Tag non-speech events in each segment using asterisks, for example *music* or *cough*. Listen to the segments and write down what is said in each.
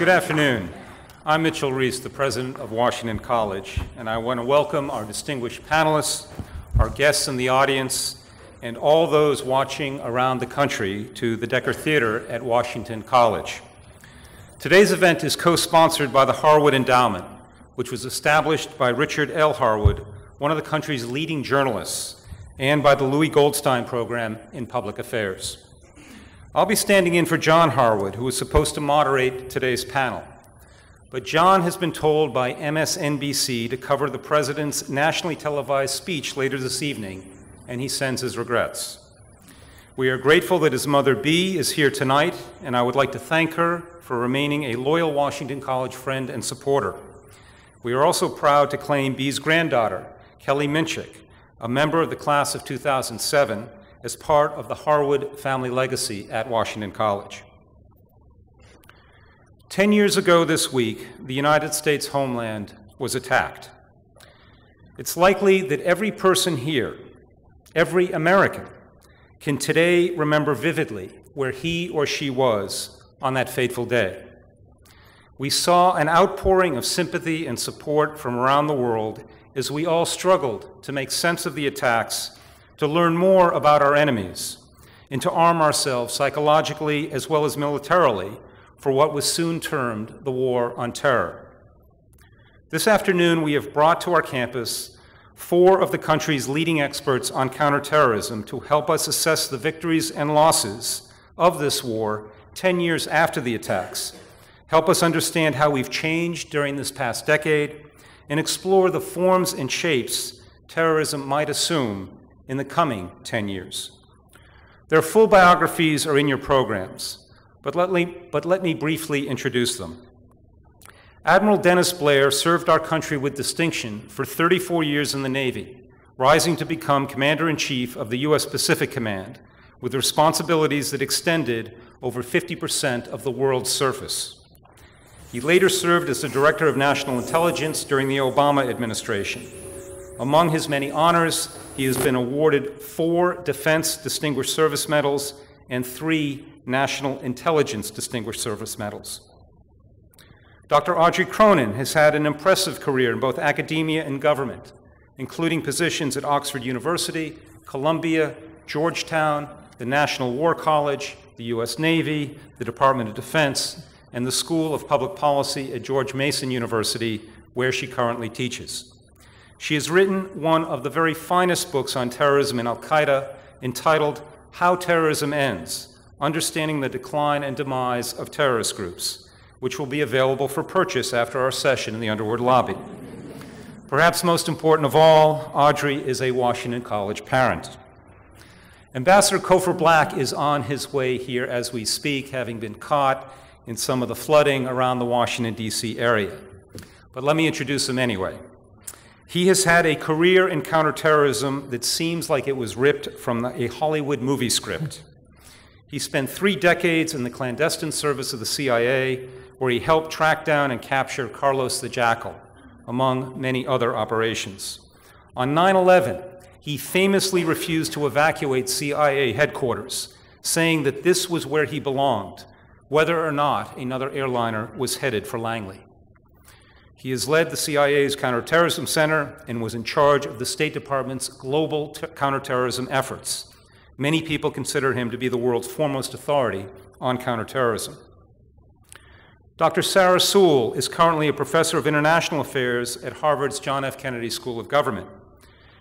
Good afternoon. I'm Mitchell Reiss, the president of Washington College, and I want to welcome our distinguished panelists, our guests in the audience, and all those watching around the country to the Decker Theater at Washington College. Today's event is co-sponsored by the Harwood Endowment, which was established by Richard L. Harwood, one of the country's leading journalists, and by the Louis Goldstein Program in Public Affairs. I'll be standing in for John Harwood, who was supposed to moderate today's panel. But John has been told by MSNBC to cover the president's nationally televised speech later this evening, and he sends his regrets. We are grateful that his mother, Bee, is here tonight, and I would like to thank her for remaining a loyal Washington College friend and supporter. We are also proud to claim Bee's granddaughter, Kelly Minchik, a member of the class of 2007, as part of the Harwood family legacy at Washington College. Ten years ago this week, the United States homeland was attacked. It's likely that every person here, every American, can today remember vividly where he or she was on that fateful day. We saw an outpouring of sympathy and support from around the world as we all struggled to make sense of the attacks to learn more about our enemies, and to arm ourselves psychologically as well as militarily for what was soon termed the War on Terror. This afternoon, we have brought to our campus four of the country's leading experts on counterterrorism to help us assess the victories and losses of this war 10 years after the attacks, help us understand how we've changed during this past decade, and explore the forms and shapes terrorism might assume in the coming 10 years. Their full biographies are in your programs, but let me, but let me briefly introduce them. Admiral Dennis Blair served our country with distinction for 34 years in the Navy, rising to become Commander in Chief of the U.S. Pacific Command, with responsibilities that extended over 50% of the world's surface. He later served as the Director of National Intelligence during the Obama administration. Among his many honors, he has been awarded four Defense Distinguished Service Medals and three National Intelligence Distinguished Service Medals. Dr. Audrey Cronin has had an impressive career in both academia and government, including positions at Oxford University, Columbia, Georgetown, the National War College, the U.S. Navy, the Department of Defense, and the School of Public Policy at George Mason University, where she currently teaches. She has written one of the very finest books on terrorism and Al Qaeda entitled How Terrorism Ends Understanding the Decline and Demise of Terrorist Groups, which will be available for purchase after our session in the Underwood lobby. Perhaps most important of all, Audrey is a Washington College parent. Ambassador Cofer Black is on his way here as we speak, having been caught in some of the flooding around the Washington, D.C. area. But let me introduce him anyway. He has had a career in counterterrorism that seems like it was ripped from a Hollywood movie script. He spent three decades in the clandestine service of the CIA, where he helped track down and capture Carlos the Jackal, among many other operations. On 9 11, he famously refused to evacuate CIA headquarters, saying that this was where he belonged, whether or not another airliner was headed for Langley. He has led the CIA's Counterterrorism Center and was in charge of the State Department's global counterterrorism efforts. Many people consider him to be the world's foremost authority on counterterrorism. Dr. Sarah Sewall is currently a professor of international affairs at Harvard's John F. Kennedy School of Government.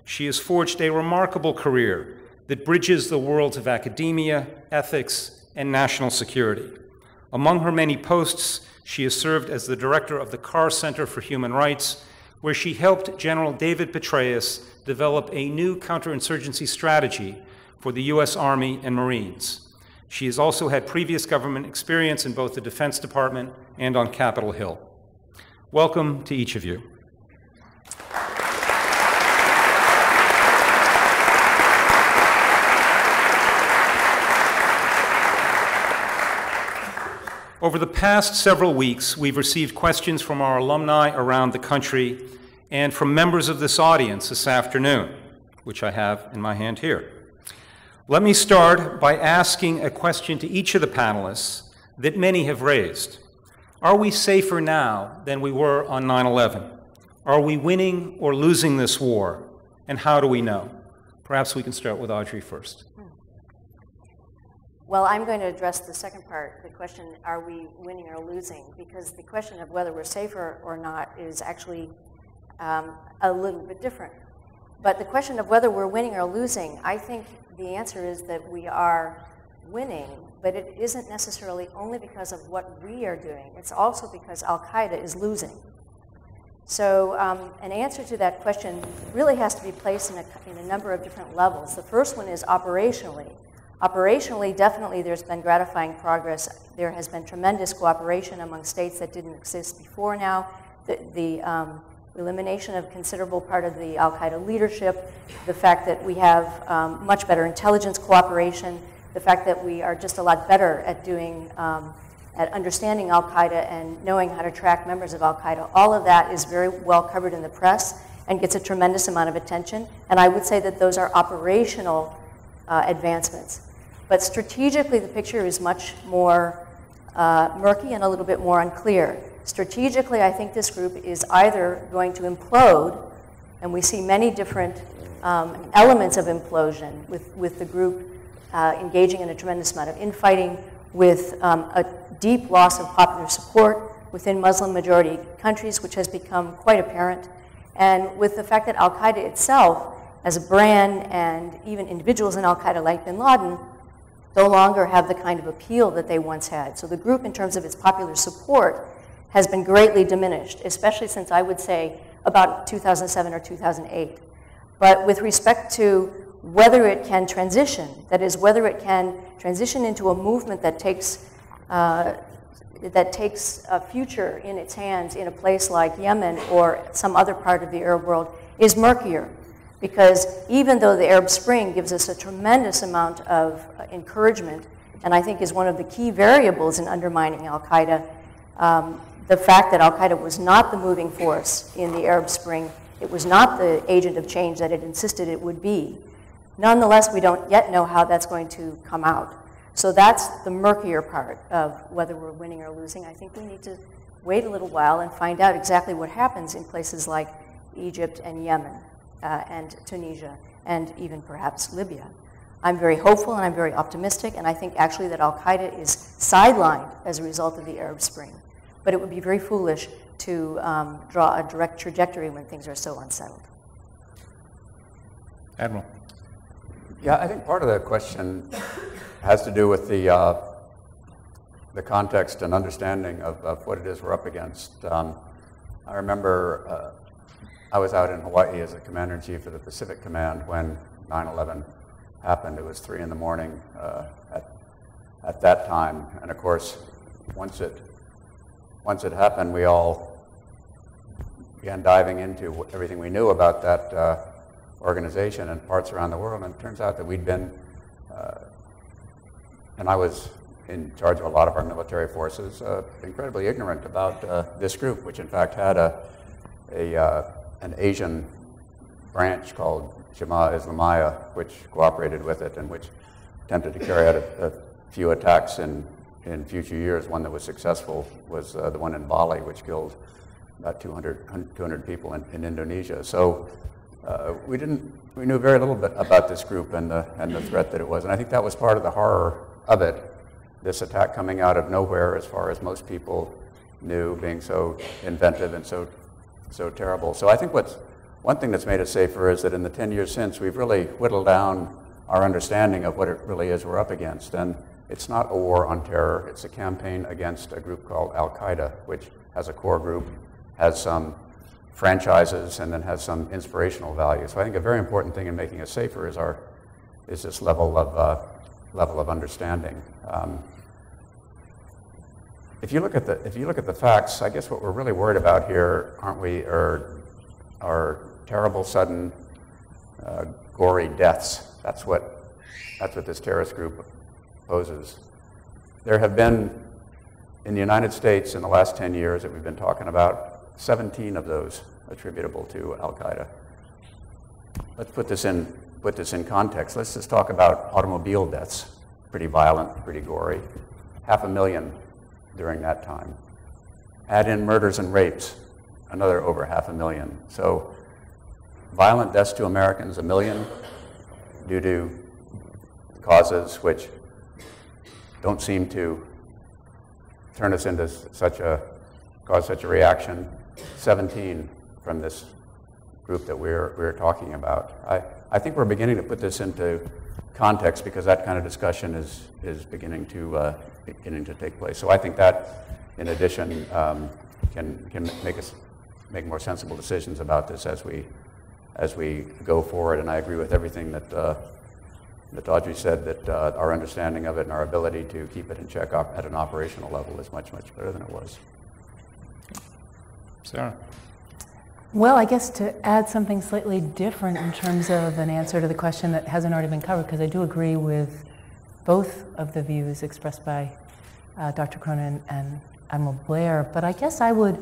She has forged a remarkable career that bridges the worlds of academia, ethics, and national security. Among her many posts, she has served as the director of the Carr Center for Human Rights, where she helped General David Petraeus develop a new counterinsurgency strategy for the U.S. Army and Marines. She has also had previous government experience in both the Defense Department and on Capitol Hill. Welcome to each of you. Over the past several weeks, we've received questions from our alumni around the country and from members of this audience this afternoon, which I have in my hand here. Let me start by asking a question to each of the panelists that many have raised. Are we safer now than we were on 9 11? Are we winning or losing this war? And how do we know? Perhaps we can start with Audrey first. Well, I'm going to address the second part, the question, are we winning or losing? Because the question of whether we're safer or not is actually um, a little bit different. But the question of whether we're winning or losing, I think the answer is that we are winning, but it isn't necessarily only because of what we are doing. It's also because Al Qaeda is losing. So, um, an answer to that question really has to be placed in a, in a number of different levels. The first one is operationally. Operationally, definitely there's been gratifying progress. There has been tremendous cooperation among states that didn't exist before now. The, the um, elimination of considerable part of the Al Qaeda leadership, the fact that we have um, much better intelligence cooperation, the fact that we are just a lot better at doing, um, at understanding Al Qaeda and knowing how to track members of Al Qaeda. All of that is very well covered in the press and gets a tremendous amount of attention. And I would say that those are operational uh, advancements. But strategically, the picture is much more uh, murky and a little bit more unclear. Strategically, I think this group is either going to implode, and we see many different um, elements of implosion with, with the group uh, engaging in a tremendous amount of infighting, with um, a deep loss of popular support within Muslim majority countries, which has become quite apparent, and with the fact that Al Qaeda itself, as a brand, and even individuals in Al Qaeda like bin Laden, no longer have the kind of appeal that they once had. So the group, in terms of its popular support, has been greatly diminished, especially since I would say about 2007 or 2008. But with respect to whether it can transition, that is, whether it can transition into a movement that takes uh, that takes a future in its hands in a place like Yemen or some other part of the Arab world is murkier because even though the Arab Spring gives us a tremendous amount of uh, encouragement, and I think is one of the key variables in undermining Al Qaeda, um, the fact that Al Qaeda was not the moving force in the Arab Spring, it was not the agent of change that it insisted it would be. Nonetheless, we don't yet know how that's going to come out. So that's the murkier part of whether we're winning or losing. I think we need to wait a little while and find out exactly what happens in places like Egypt and Yemen uh, and Tunisia, and even perhaps Libya. I'm very hopeful and I'm very optimistic, and I think actually that Al Qaeda is sidelined as a result of the Arab Spring. But it would be very foolish to um, draw a direct trajectory when things are so unsettled. Admiral. Yeah, I think part of the question has to do with the, uh, the context and understanding of, of, what it is we're up against. Um, I remember uh, I was out in Hawaii as a commander in chief of the Pacific Command when 9 11 happened. It was 3 in the morning uh, at, at that time. And of course, once it, once it happened, we all began diving into everything we knew about that uh, organization and parts around the world. And it turns out that we'd been, uh, and I was in charge of a lot of our military forces, uh, incredibly ignorant about uh, this group, which in fact had a, a uh, an Asian branch called Jemaah Islamiyah, which cooperated with it and which attempted to carry out a, a few attacks in, in future years. One that was successful was uh, the one in Bali, which killed about 200, 200 people in, in Indonesia. So uh, we didn't, we knew very little bit about this group and the, and the threat that it was. And I think that was part of the horror of it, this attack coming out of nowhere as far as most people knew, being so inventive and so so terrible. So I think what's one thing that's made us safer is that in the 10 years since, we've really whittled down our understanding of what it really is we're up against. And it's not a war on terror, it's a campaign against a group called Al Qaeda, which has a core group, has some franchises, and then has some inspirational value. So I think a very important thing in making us safer is, our, is this level of, uh, level of understanding. Um, if you look at the if you look at the facts, I guess what we're really worried about here, aren't we, are are terrible, sudden, uh, gory deaths. That's what that's what this terrorist group poses. There have been in the United States in the last 10 years that we've been talking about, 17 of those attributable to Al Qaeda. Let's put this in put this in context. Let's just talk about automobile deaths. Pretty violent, pretty gory. Half a million during that time. add in murders and rapes, another over half a million. So violent deaths to Americans, a million, due to causes which don't seem to turn us into such a, cause such a reaction. 17 from this group that we're, we're talking about. I, I think we're beginning to put this into context because that kind of discussion is, is beginning, to, uh, beginning to take place. So I think that, in addition, um, can, can make us make more sensible decisions about this as we, as we go forward. And I agree with everything that, uh, that Audrey said, that uh, our understanding of it and our ability to keep it in check at an operational level is much, much better than it was. Sarah? Well, I guess to add something slightly different in terms of an answer to the question that hasn't already been covered, because I do agree with both of the views expressed by uh, Dr. Cronin and Admiral Blair, but I guess I would,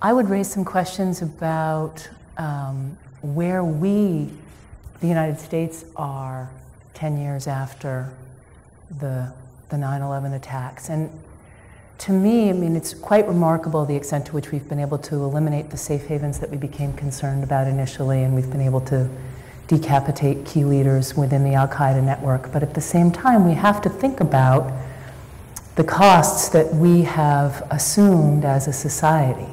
I would raise some questions about um, where we, the United States, are 10 years after the, the 9-11 attacks. And to me, I mean, it's quite remarkable the extent to which we've been able to eliminate the safe havens that we became concerned about initially, and we've been able to decapitate key leaders within the Al Qaeda network. But at the same time, we have to think about the costs that we have assumed as a society.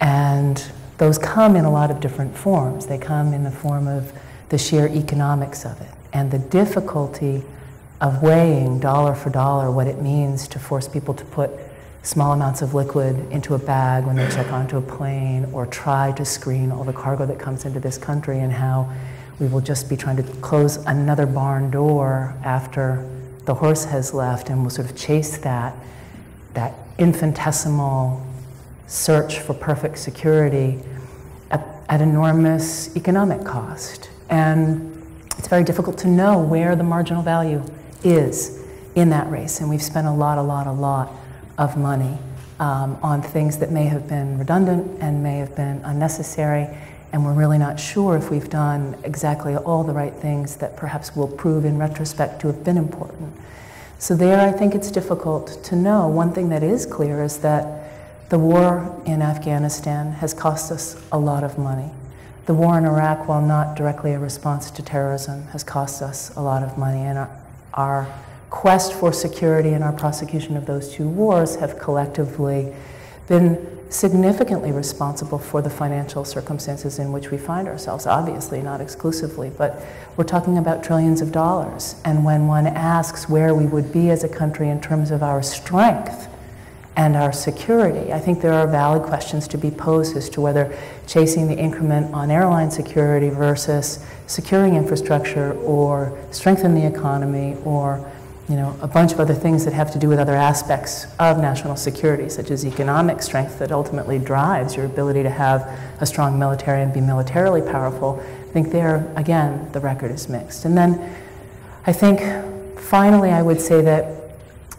And those come in a lot of different forms. They come in the form of the sheer economics of it and the difficulty of weighing dollar for dollar what it means to force people to put small amounts of liquid into a bag when they check onto a plane or try to screen all the cargo that comes into this country and how we will just be trying to close another barn door after the horse has left and we'll sort of chase that that infinitesimal search for perfect security at, at enormous economic cost. And it's very difficult to know where the marginal value is in that race. And we've spent a lot, a lot, a lot of money um, on things that may have been redundant and may have been unnecessary. And we're really not sure if we've done exactly all the right things that perhaps will prove in retrospect to have been important. So, there I think it's difficult to know. One thing that is clear is that the war in Afghanistan has cost us a lot of money. The war in Iraq, while not directly a response to terrorism, has cost us a lot of money. And our, quest for security and our prosecution of those two wars have collectively been significantly responsible for the financial circumstances in which we find ourselves. Obviously, not exclusively, but we're talking about trillions of dollars. And when one asks where we would be as a country in terms of our strength and our security, I think there are valid questions to be posed as to whether chasing the increment on airline security versus securing infrastructure or strengthen the economy or you know, a bunch of other things that have to do with other aspects of national security, such as economic strength that ultimately drives your ability to have a strong military and be militarily powerful. I think there, again, the record is mixed. And then I think finally I would say that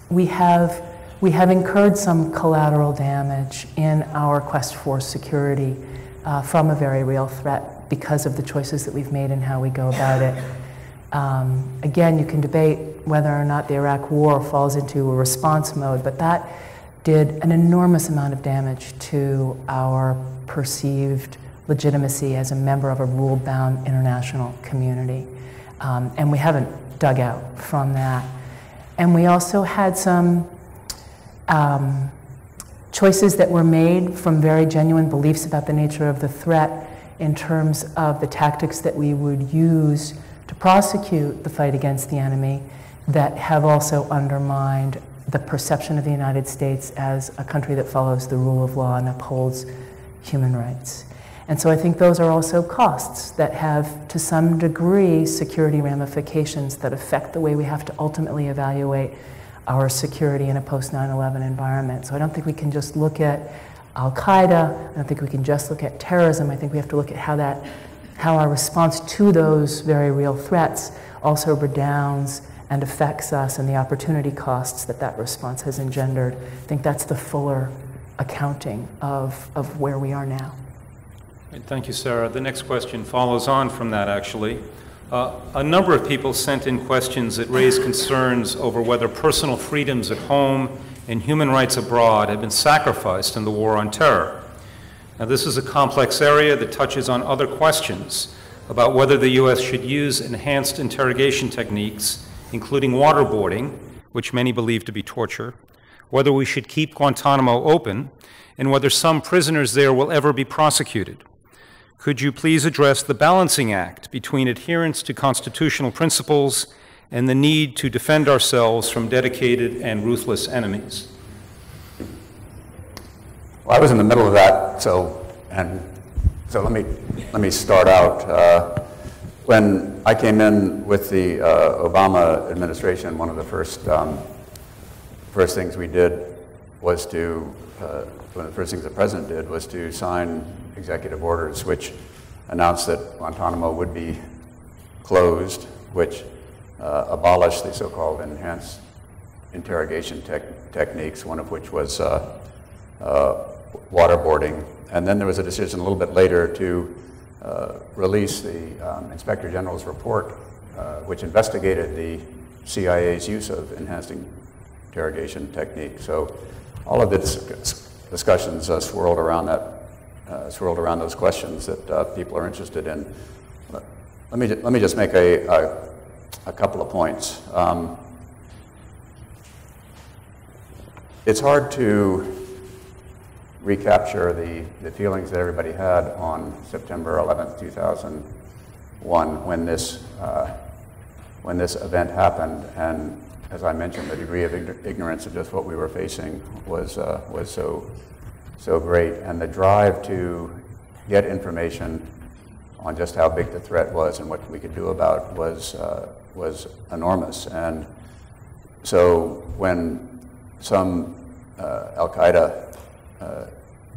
we have, we have incurred some collateral damage in our quest for security uh, from a very real threat because of the choices that we've made and how we go about it. Um, again, you can debate whether or not the Iraq War falls into a response mode, but that did an enormous amount of damage to our perceived legitimacy as a member of a rule bound international community. Um, and we haven't dug out from that. And we also had some um, choices that were made from very genuine beliefs about the nature of the threat in terms of the tactics that we would use to prosecute the fight against the enemy that have also undermined the perception of the United States as a country that follows the rule of law and upholds human rights. And so I think those are also costs that have, to some degree, security ramifications that affect the way we have to ultimately evaluate our security in a post 9 11 environment. So I don't think we can just look at Al Qaeda. I don't think we can just look at terrorism. I think we have to look at how that, how our response to those very real threats also redounds and affects us and the opportunity costs that that response has engendered. I think that's the fuller accounting of, of where we are now. Thank you, Sarah. The next question follows on from that, actually. Uh, a number of people sent in questions that raise concerns over whether personal freedoms at home and human rights abroad have been sacrificed in the war on terror. Now, this is a complex area that touches on other questions about whether the U.S. should use enhanced interrogation techniques, including waterboarding, which many believe to be torture, whether we should keep Guantanamo open, and whether some prisoners there will ever be prosecuted. Could you please address the balancing act between adherence to constitutional principles and the need to defend ourselves from dedicated and ruthless enemies? Well, I was in the middle of that, so and so let me let me start out. Uh, when I came in with the uh, Obama administration, one of the first um, first things we did was to uh, one of the first things the president did was to sign executive orders which announced that Guantanamo would be closed, which uh, the so-called enhanced interrogation tech- techniques, one of which was uh, uh, waterboarding. And then there was a decision a little bit later to uh, release the um, Inspector General's report, uh, which investigated the CIA's use of enhanced interrogation techniques. So all of the dis- discussions uh, swirled around that, swirled around those questions that people are interested in. Let me, let me just make a, a a couple of points. Um, it's hard to recapture the, the feelings that everybody had on September 11th, 2001, when this, uh, when this event happened. And as I mentioned, the degree of ignorance of just what we were facing was, uh, was so, so great. And the drive to get information on just how big the threat was and what we could do about it was, uh, was enormous. And so when some uh, Al Qaeda uh,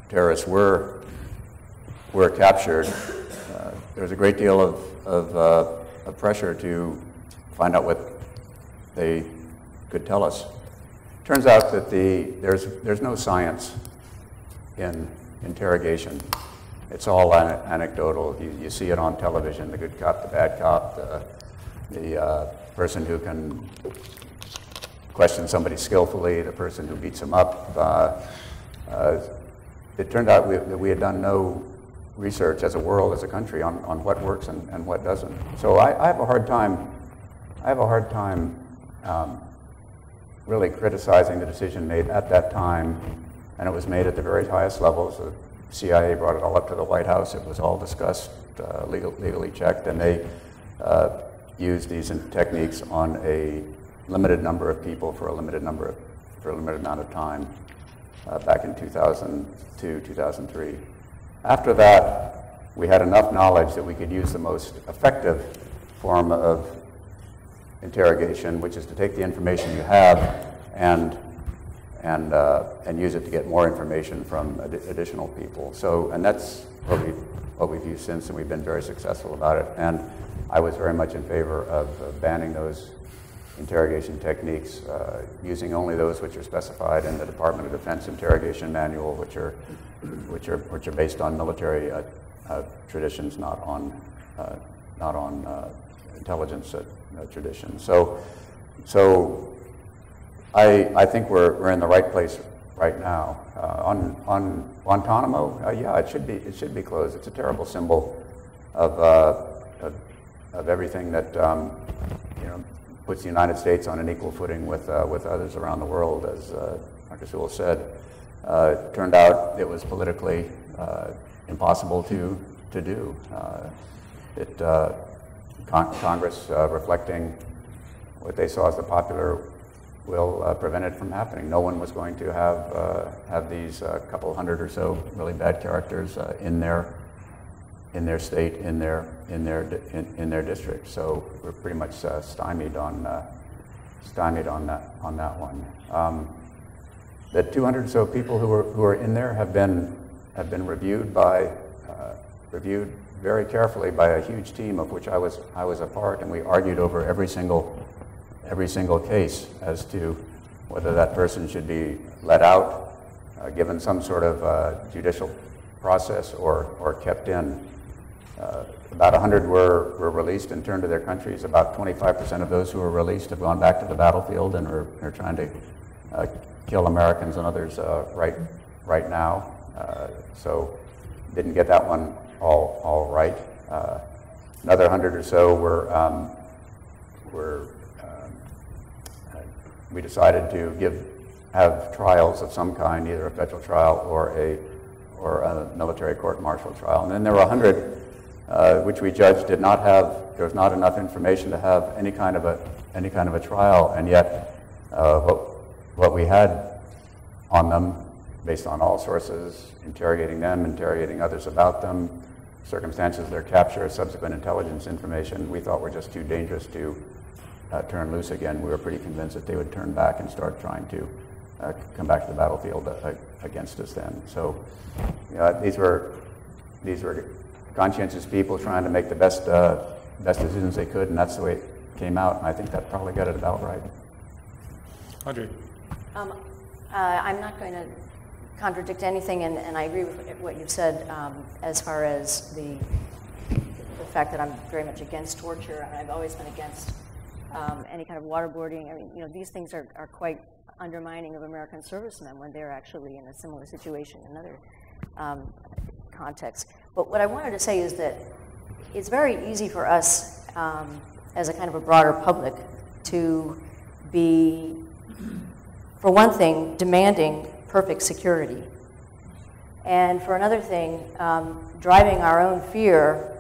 terrorists were, were captured, uh, there was a great deal of, of, uh, of pressure to find out what they could tell us. Turns out that the, there's, there's no science in interrogation. It's all an- anecdotal. You, you see it on television the good cop, the bad cop, the, the uh, person who can question somebody skillfully, the person who beats them up. Uh, uh, it turned out we, that we had done no research as a world, as a country, on, on what works and, and what doesn't. So I, I have a hard time. I have a hard time um, really criticizing the decision made at that time, and it was made at the very highest levels. The CIA brought it all up to the White House. It was all discussed, uh, legal, legally checked, and they uh, use these techniques on a limited number of people for a limited number of, for a limited amount of time uh, back in 2002, 2003. After that, we had enough knowledge that we could use the most effective form of interrogation, which is to take the information you have and and uh, and use it to get more information from ad- additional people. So, and that's what we what we've used since, and we've been very successful about it. And I was very much in favor of uh, banning those interrogation techniques, uh, using only those which are specified in the Department of Defense interrogation manual, which are, which are, which are based on military uh, uh traditions, not on, uh, not on intelligence traditions. So, so I, I think we're, we're in the right place right now. on, on Guantanamo, yeah, it should be, it should be closed. It's a terrible symbol of, of of everything that um, you know puts the United States on an equal footing with uh, with others around the world, as uh, Dr. Sewall said. Uh, it turned out it was politically uh, impossible to to do. Uh, it uh, con- Congress reflecting what they saw as the popular will uh, prevent it from happening. No one was going to have uh, have these uh, couple hundred or so really bad characters in their in their state, in their in their in, in their district. So we're pretty much uh, stymied on uh, stymied on that on that one. Um, the 200 or so people who are who are in there have been have been reviewed by uh, reviewed very carefully by a huge team of which I was I was a part, and we argued over every single every single case as to whether that person should be let out, uh, given some sort of uh, judicial process, or or kept in. Uh, about 100 were, were released and turned to their countries. About 25% of those who were released have gone back to the battlefield and are, are trying to uh, kill Americans and others uh, right, right now. Uh, so didn't get that one all, all right. Another hundred or so were, um, were we decided to give, have trials of some kind, either a federal trial or a, or a military court-martial trial. And then there were 100 uh, which we judged did not have, there was not enough information to have any kind of a, any kind of a trial, and yet uh, what, what we had on them, based on all sources, interrogating them, interrogating others about them, circumstances their capture, subsequent intelligence information, we thought were just too dangerous to uh, turn loose again. We were pretty convinced that they would turn back and start trying to uh, come back to the battlefield uh, against us then. So you know, these were these were conscientious people trying to make the best uh, best decisions they could, and that's the way it came out. And I think that probably got it about right. Audrey. Um, uh, I'm not going to contradict anything, and, and I agree with what you've said um, as far as the, the fact that I'm very much against torture. I mean, I've always been against um, any kind of waterboarding. I mean, you know, these things are, are quite undermining of American servicemen when they're actually in a similar situation in other um, contexts. But what I wanted to say is that it's very easy for us um, as a kind of a broader public to be, for one thing, demanding perfect security. And for another thing, um, driving our own fear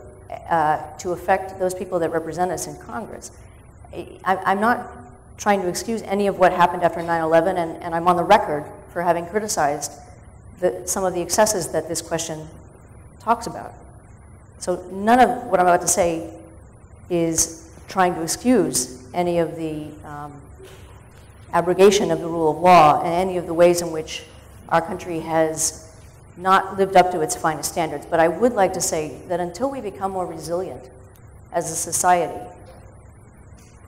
uh, to affect those people that represent us in Congress. I, am not trying to excuse any of what happened after 9 11, and, and I'm on the record for having criticized the, some of the excesses that this question talks about. So none of what I'm about to say is trying to excuse any of the um, abrogation of the rule of law and any of the ways in which our country has not lived up to its finest standards. But I would like to say that until we become more resilient as a society,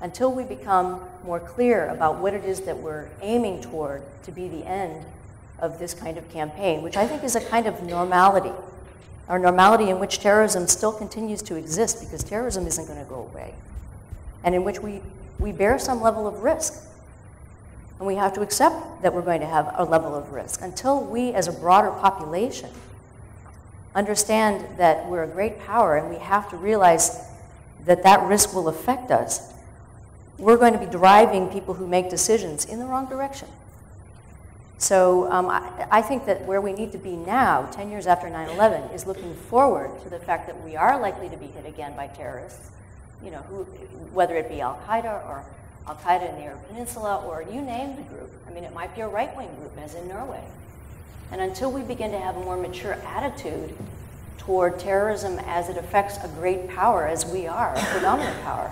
until we become more clear about what it is that we're aiming toward to be the end of this kind of campaign, which I think is a kind of normality our normality in which terrorism still continues to exist because terrorism isn't going to go away, and in which we, we bear some level of risk. And we have to accept that we're going to have a level of risk until we, as a broader population, understand that we're a great power and we have to realize that that risk will affect us. We're going to be driving people who make decisions in the wrong direction. So um, I, I, think that where we need to be now, 10 years after 9-11, is looking forward to the fact that we are likely to be hit again by terrorists, you know, who, whether it be Al-Qaeda or Al-Qaeda in the Arab Peninsula or you name the group. I mean, it might be a right-wing group, as in Norway. And until we begin to have a more mature attitude toward terrorism as it affects a great power, as we are, a predominant power,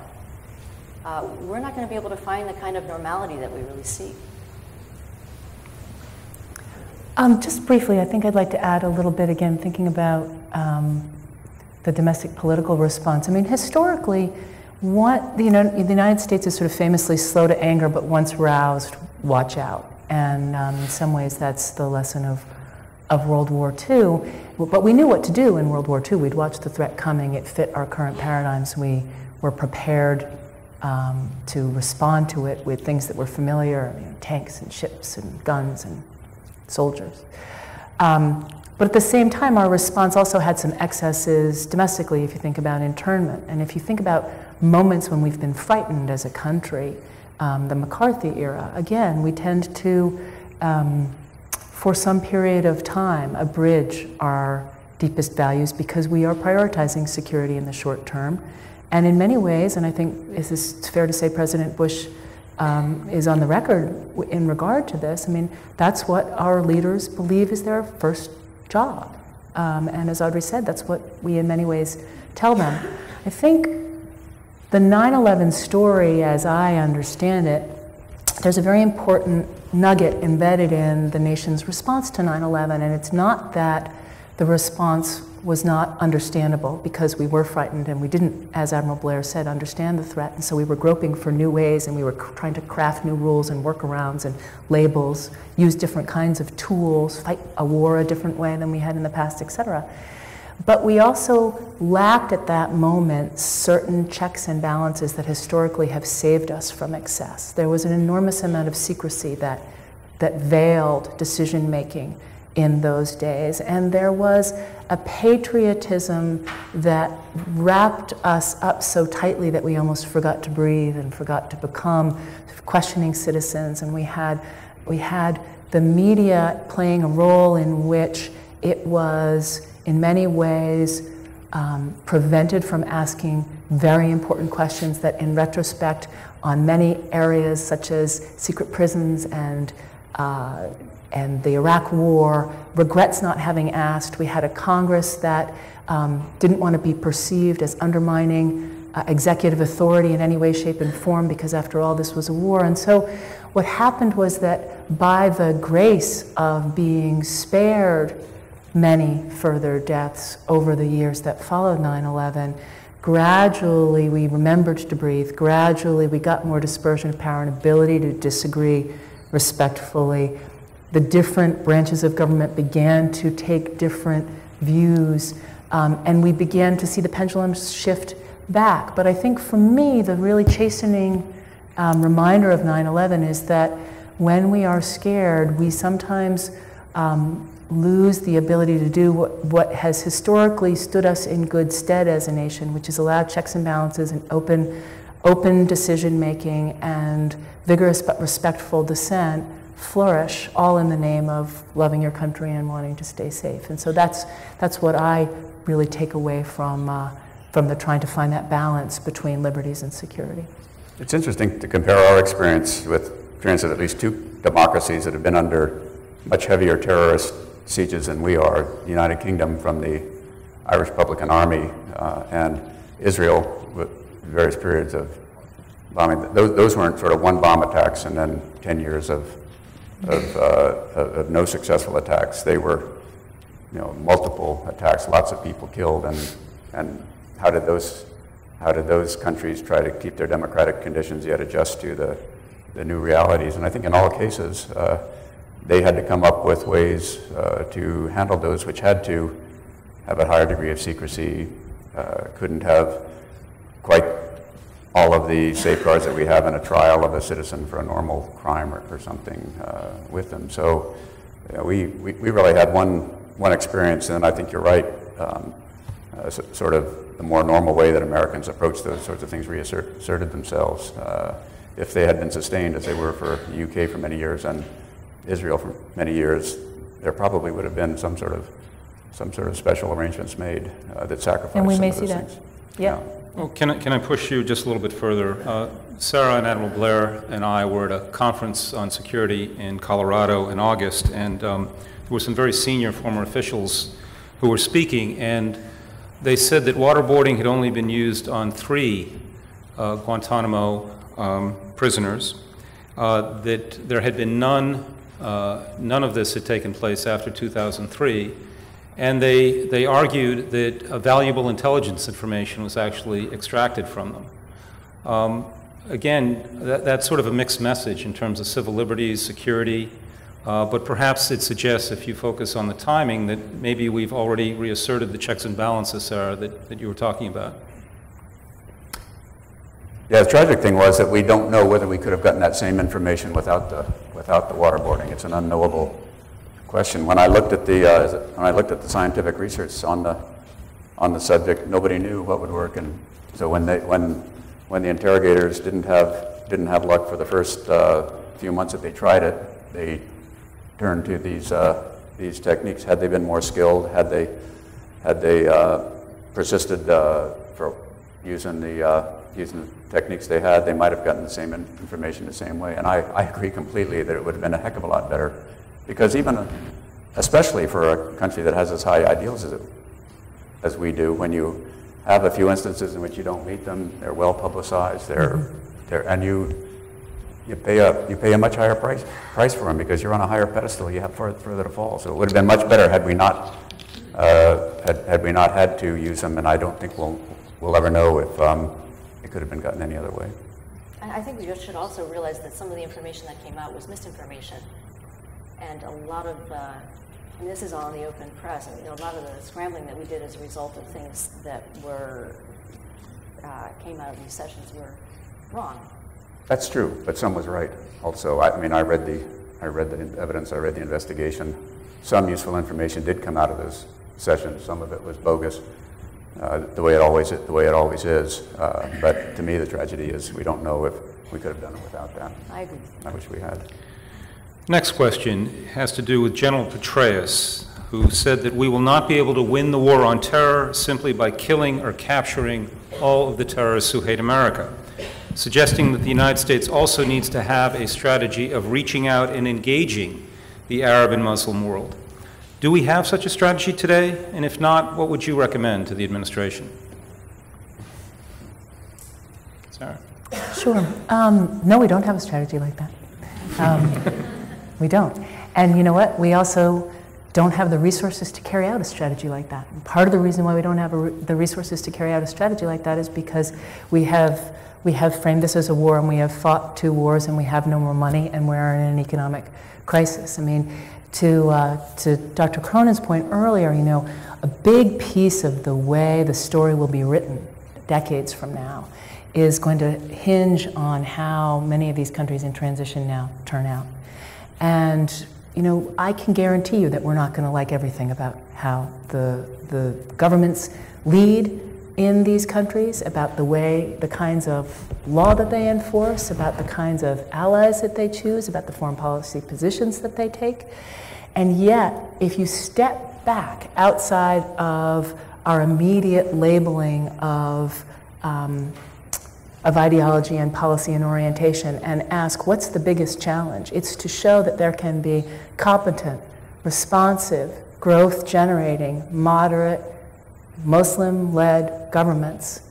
uh, we're not going to be able to find the kind of normality that we really seek. Um, just briefly, I think I'd like to add a little bit again, thinking about um, the domestic political response. I mean, historically, what the, you know, the United States is sort of famously slow to anger, but once roused, watch out. And um, in some ways, that's the lesson of, of World War II. But we knew what to do in World War II. We'd watched the threat coming. It fit our current paradigms. We were prepared um, to respond to it with things that were familiar, you know, tanks and ships and guns and soldiers. Um, but at the same time, our response also had some excesses domestically, if you think about internment. And if you think about moments when we've been frightened as a country, um, the McCarthy era, again, we tend to, um, for some period of time, abridge our deepest values because we are prioritizing security in the short term. And in many ways, and I think it's fair to say President Bush um, is on the record in regard to this. I mean, that's what our leaders believe is their first job. Um, and as Audrey said, that's what we in many ways tell them. I think the 9 11 story, as I understand it, there's a very important nugget embedded in the nation's response to 9 11, and it's not that the response was not understandable because we were frightened and we didn't, as Admiral Blair said, understand the threat. And so we were groping for new ways and we were trying to craft new rules and workarounds and labels, use different kinds of tools, fight a war a different way than we had in the past, etc. But we also lacked at that moment certain checks and balances that historically have saved us from excess. There was an enormous amount of secrecy that that veiled decision making in those days. And there was a patriotism that wrapped us up so tightly that we almost forgot to breathe and forgot to become questioning citizens. And we had, we had the media playing a role in which it was, in many ways, um, prevented from asking very important questions that, in retrospect, on many areas such as secret prisons and uh, and the Iraq War, regrets not having asked. We had a Congress that um, didn't want to be perceived as undermining uh, executive authority in any way, shape, and form because, after all, this was a war. And so, what happened was that by the grace of being spared many further deaths over the years that followed 9 11, gradually we remembered to breathe. Gradually, we got more dispersion of power and ability to disagree respectfully the different branches of government began to take different views, um, and we began to see the pendulum shift back. But I think for me, the really chastening um, reminder of 9 11 is that when we are scared, we sometimes um, lose the ability to do what, what has historically stood us in good stead as a nation, which is allow checks and balances and open, open decision making and vigorous but respectful dissent flourish, all in the name of loving your country and wanting to stay safe. And so that's, that's what I really take away from, uh, from the trying to find that balance between liberties and security. It's interesting to compare our experience with experience of at least two democracies that have been under much heavier terrorist sieges than we are, the United Kingdom from the Irish Republican Army uh, and Israel with various periods of bombing. Those, those weren't sort of one bomb attacks and then 10 years of of, uh, of no successful attacks. They were, you know, multiple attacks, lots of people killed, and, and how did those how did those countries try to keep their democratic conditions yet adjust to the, the new realities? And I think in all cases, uh, they had to come up with ways uh, to handle those which had to have a higher degree of secrecy, uh, couldn't have quite all of the safeguards that we have in a trial of a citizen for a normal crime or, or something uh, with them. So you know, we, we, we, really had one, one experience, and I think you're right, um, uh, so, sort of the more normal way that Americans approach those sorts of things reasserted themselves. Uh, if they had been sustained as they were for the UK for many years and Israel for many years, there probably would have been some sort of some sort of special arrangements made uh, that sacrificed and we may see that. Things. Yeah. yeah. Well, can I, can I push you just a little bit further? Uh, Sarah and Admiral Blair and I were at a conference on security in Colorado in August, and um, there were some very senior former officials who were speaking, and they said that waterboarding had only been used on three uh, Guantanamo um, prisoners, uh, that there had been none, uh, none of this had taken place after 2003 and they, they argued that valuable intelligence information was actually extracted from them. Um, again, that, that's sort of a mixed message in terms of civil liberties, security, uh, but perhaps it suggests, if you focus on the timing, that maybe we've already reasserted the checks and balances, Sarah, that, that you were talking about. Yeah, the tragic thing was that we don't know whether we could have gotten that same information without the, without the waterboarding. It's an unknowable question. When I looked at the uh, when I looked at the scientific research on the on the subject, nobody knew what would work, and so when they when when the interrogators didn't have didn't have luck for the first uh, few months that they tried it, they turned to these uh, these techniques. Had they been more skilled, had they had they uh, persisted uh, for using the uh, using the techniques they had, they might have gotten the same information the same way. And I, I agree completely that it would have been a heck of a lot better because even, especially for a country that has as high ideals as, it, as we do, when you have a few instances in which you don't meet them, they're well publicized, they're, mm-hmm. they're, and you, you, pay a, you pay a much higher price, price for them because you're on a higher pedestal, you have further, further to fall. So it would have been much better had we not, uh, had, had we not had to use them, and I don't think we'll, we'll ever know if um, it could have been gotten any other way. I think we should also realize that some of the information that came out was misinformation and a lot of, uh, and this is all in the open press, and you know, a lot of the scrambling that we did as a result of things that were, uh, came out of these sessions were wrong. That's true, but some was right also. I mean, I read the, I read the evidence, I read the investigation. Some useful information did come out of those sessions. Some of it was bogus, uh, the way it always the way it always is. Uh, but to me, the tragedy is we don't know if we could have done it without that. I agree. I wish we had. Next question has to do with General Petraeus, who said that we will not be able to win the war on terror simply by killing or capturing all of the terrorists who hate America, suggesting that the United States also needs to have a strategy of reaching out and engaging the Arab and Muslim world. Do we have such a strategy today? And if not, what would you recommend to the administration? Sarah. Sure. Um, no, we don't have a strategy like that. Um, we don't. And you know what? We also don't have the resources to carry out a strategy like that. And part of the reason why we don't have re- the resources to carry out a strategy like that is because we have we have framed this as a war and we have fought two wars and we have no more money and we're in an economic crisis. I mean, to uh, to Dr. Cronin's point earlier, you know, a big piece of the way the story will be written decades from now is going to hinge on how many of these countries in transition now turn out. And you know, I can guarantee you that we're not going to like everything about how the, the governments lead in these countries, about the way, the kinds of law that they enforce, about the kinds of allies that they choose, about the foreign policy positions that they take. And yet, if you step back outside of our immediate labeling of um, of ideology and policy and orientation and ask what's the biggest challenge? It's to show that there can be competent, responsive, growth generating, moderate, Muslim led governments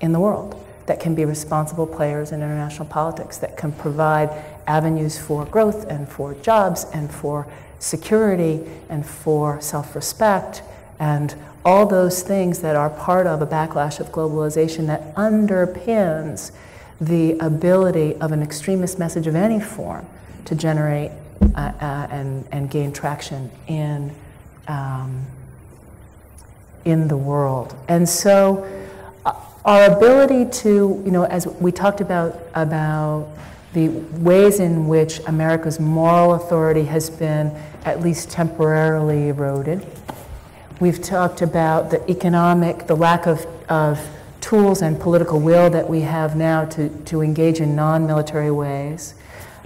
in the world that can be responsible players in international politics, that can provide avenues for growth and for jobs and for security and for self respect and all those things that are part of a backlash of globalization that underpins the ability of an extremist message of any form to generate uh, uh, and, and gain traction in, um, in the world. And so uh, our ability to, you know, as we talked about, about the ways in which America's moral authority has been at least temporarily eroded, We've talked about the economic, the lack of, of tools and political will that we have now to, to engage in non military ways.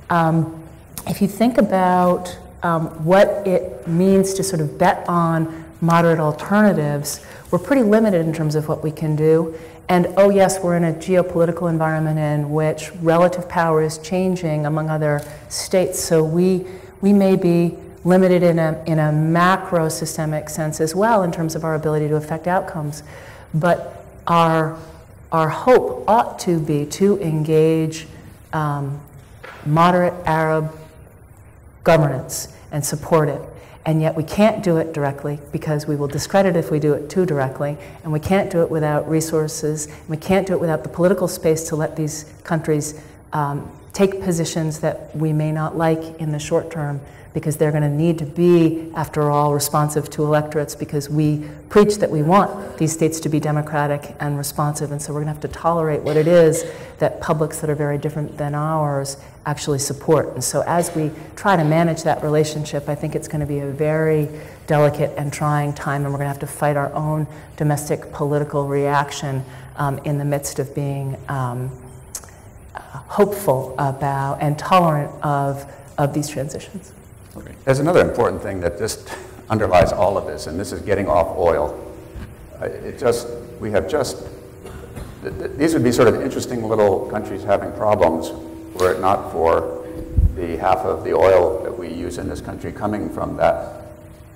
Um, if you think about um, what it means to sort of bet on moderate alternatives, we're pretty limited in terms of what we can do. And oh, yes, we're in a geopolitical environment in which relative power is changing among other states. So we, we may be limited in a, in a macro systemic sense as well in terms of our ability to affect outcomes. But our, our hope ought to be to engage um, moderate Arab governance and support it. And yet we can't do it directly because we will discredit if we do it too directly. And we can't do it without resources. And we can't do it without the political space to let these countries um, take positions that we may not like in the short term because they're going to need to be, after all, responsive to electorates because we preach that we want these states to be democratic and responsive. And so we're going to have to tolerate what it is that publics that are very different than ours actually support. And so as we try to manage that relationship, I think it's going to be a very delicate and trying time, and we're going to have to fight our own domestic political reaction um, in the midst of being um, hopeful about and tolerant of, of these transitions. There's another important thing that just underlies all of this, and this is getting off oil. Uh, it just, we have just, th th these would be sort of interesting little countries having problems were it not for the half of the oil that we use in this country coming from that,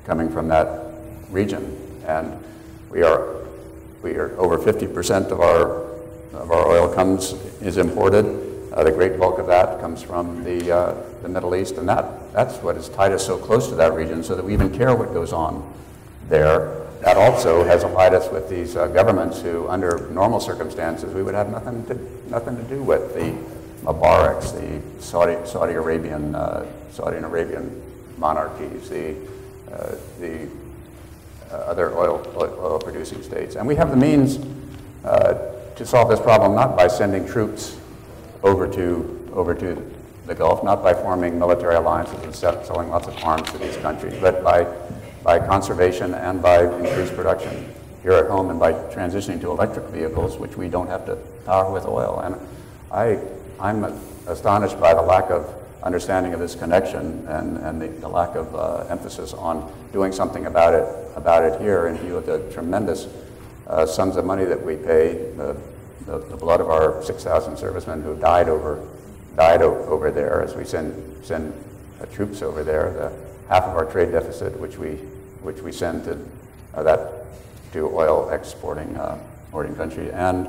coming from that region. And we are, we are over 50% of our, of our oil comes, is imported. Uh, the great bulk of that comes from the, uh, the Middle East, and that, that's what has tied us so close to that region so that we even care what goes on there. That also has allied us with these uh, governments who, under normal circumstances, we would have nothing to, nothing to do with. The Mubaraks, the Saudi, Saudi Arabian, uh, Saudi Arabian monarchies, the, uh, the uh, other oil, oil producing states. And we have the means to solve this problem not by sending troops over to, over to the Gulf, not by forming military alliances and selling lots of arms to these countries, but by, by conservation and by increased production here at home and by transitioning to electric vehicles, which we don't have to power with oil. And I, I'm astonished by the lack of understanding of this connection and, and the, the lack of uh, emphasis on doing something about it, about it here in view of the tremendous uh, sums of money that we pay, the, the, the blood of our 6,000 servicemen who died over died over there as we send, send uh, troops over there. The half of our trade deficit, which we, which we send to uh, that to oil exporting, uh, exporting country. And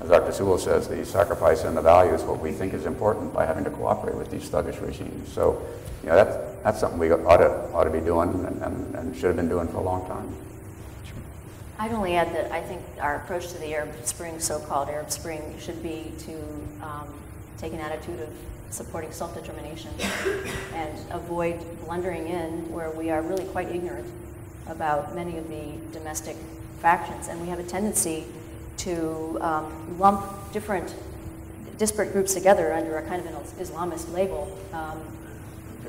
as Dr. Sewall says, the sacrifice and the value is what we think is important by having to cooperate with these thuggish regimes. So, you know, that's, that's something we ought to, ought to be doing and, and, and should have been doing for a long time. I'd only add that I think our approach to the Arab Spring, so-called Arab Spring, should be to um, take an attitude of supporting self-determination and avoid blundering in where we are really quite ignorant about many of the domestic factions. And we have a tendency to um, lump different disparate groups together under a kind of an Islamist label um,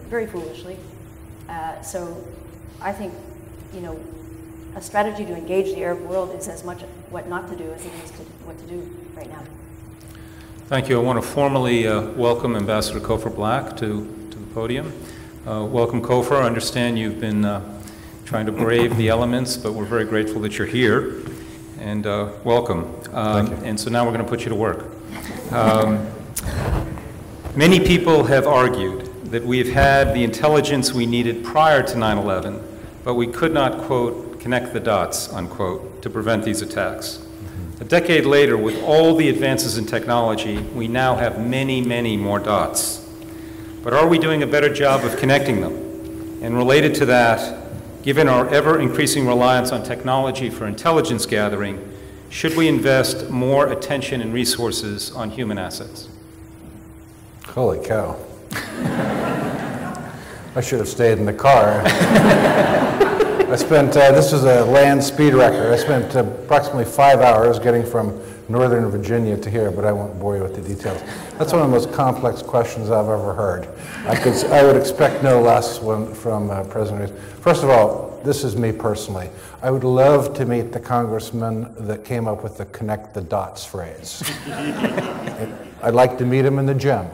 very foolishly. Uh, so I think, you know, a strategy to engage the Arab world is as much what not to do as it is to, what to do right now. Thank you. I want to formally uh, welcome Ambassador Cofer Black to, to the podium. Uh, welcome, Cofer. I understand you've been uh, trying to brave the elements, but we're very grateful that you're here. And uh, welcome. Um, and so now we're going to put you to work. Um, many people have argued that we've had the intelligence we needed prior to 9 11, but we could not, quote, connect the dots, unquote, to prevent these attacks. A decade later, with all the advances in technology, we now have many, many more dots. But are we doing a better job of connecting them? And related to that, given our ever increasing reliance on technology for intelligence gathering, should we invest more attention and resources on human assets? Holy cow. *laughs* I should have stayed in the car. *laughs* I spent, uh, this was a land speed record. I spent approximately five hours getting from Northern Virginia to here, but I won't bore you with the details. That's one of the most complex questions I've ever heard. I, could, I would expect no less when, from uh, President First of all, this is me personally. I would love to meet the congressman that came up with the connect the dots phrase. *laughs* I'd like to meet him in the gym.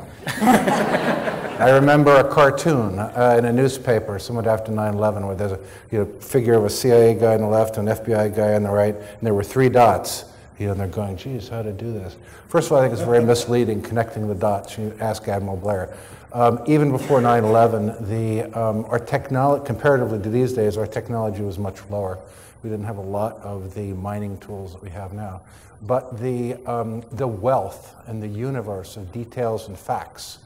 I remember a cartoon uh, in a newspaper somewhat after 9/11 where there's a you know, figure of a CIA guy on the left and an FBI guy on the right, and there were three dots. You know, and they're going, geez, how to do this? First of all, I think it's very misleading connecting the dots. You ask Admiral Blair. Um, even before 9/11, the um, our technology, comparatively to these days, our technology was much lower. We didn't have a lot of the mining tools that we have now, but the um, the wealth and the universe of details and facts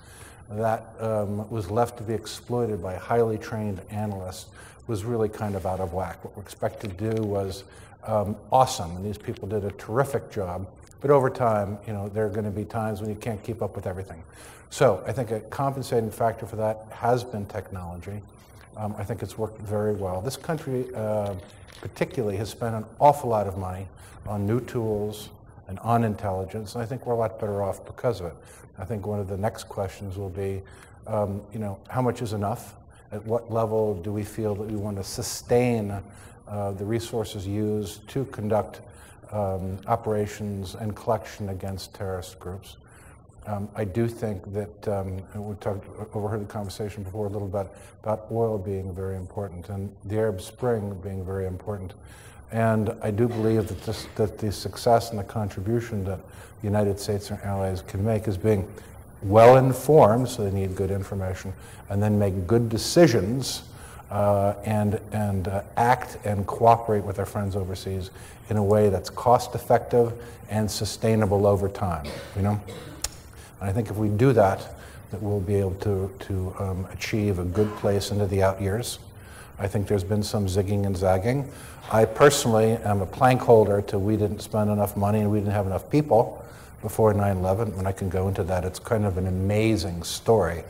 that um, was left to be exploited by highly trained analysts was really kind of out of whack. What we're expected to do was um, awesome, and these people did a terrific job. But over time, you know, there are going to be times when you can't keep up with everything. So I think a compensating factor for that has been technology. Um, I think it's worked very well. This country, uh, particularly, has spent an awful lot of money on new tools and on intelligence, and I think we're a lot better off because of it. I think one of the next questions will be, um, you know, how much is enough? At what level do we feel that we want to sustain uh, the resources used to conduct um, operations and collection against terrorist groups? Um, I do think that um, we talked, overheard the conversation before a little bit about oil being very important and the Arab Spring being very important. And I do believe that, this, that the success and the contribution that the United States and allies can make is being well informed, so they need good information, and then make good decisions uh, and, and uh, act and cooperate with our friends overseas in a way that's cost effective and sustainable over time. You know? And I think if we do that, that we'll be able to, to um, achieve a good place into the out years. I think there's been some zigging and zagging. I personally am a plank holder to we didn't spend enough money and we didn't have enough people before 9-11. When I can go into that, it's kind of an amazing story.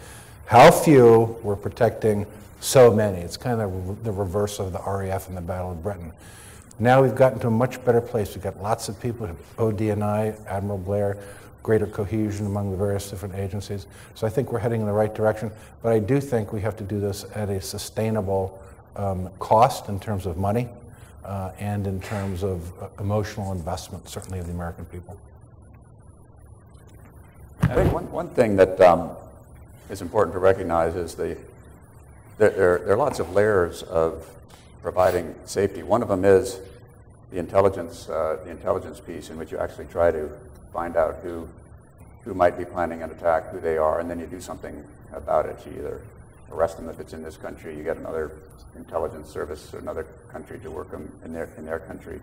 How few were protecting so many. It's kind of the reverse of the RAF and the Battle of Britain. Now we've gotten to a much better place. We've got lots of people, ODNI, Admiral Blair, greater cohesion among the various different agencies. So I think we're heading in the right direction, but I do think we have to do this at a sustainable um, cost in terms of money uh, and in terms of uh, emotional investment, certainly of the American people. I think one, one thing that um, is important to recognize is the, there, there, there are lots of layers of providing safety. One of them is the intelligence, uh, the intelligence piece in which you actually try to find out who, who might be planning an attack, who they are, and then you do something about it. You either arrest them if it's in this country, you get another intelligence service another country to work them in their, in their country.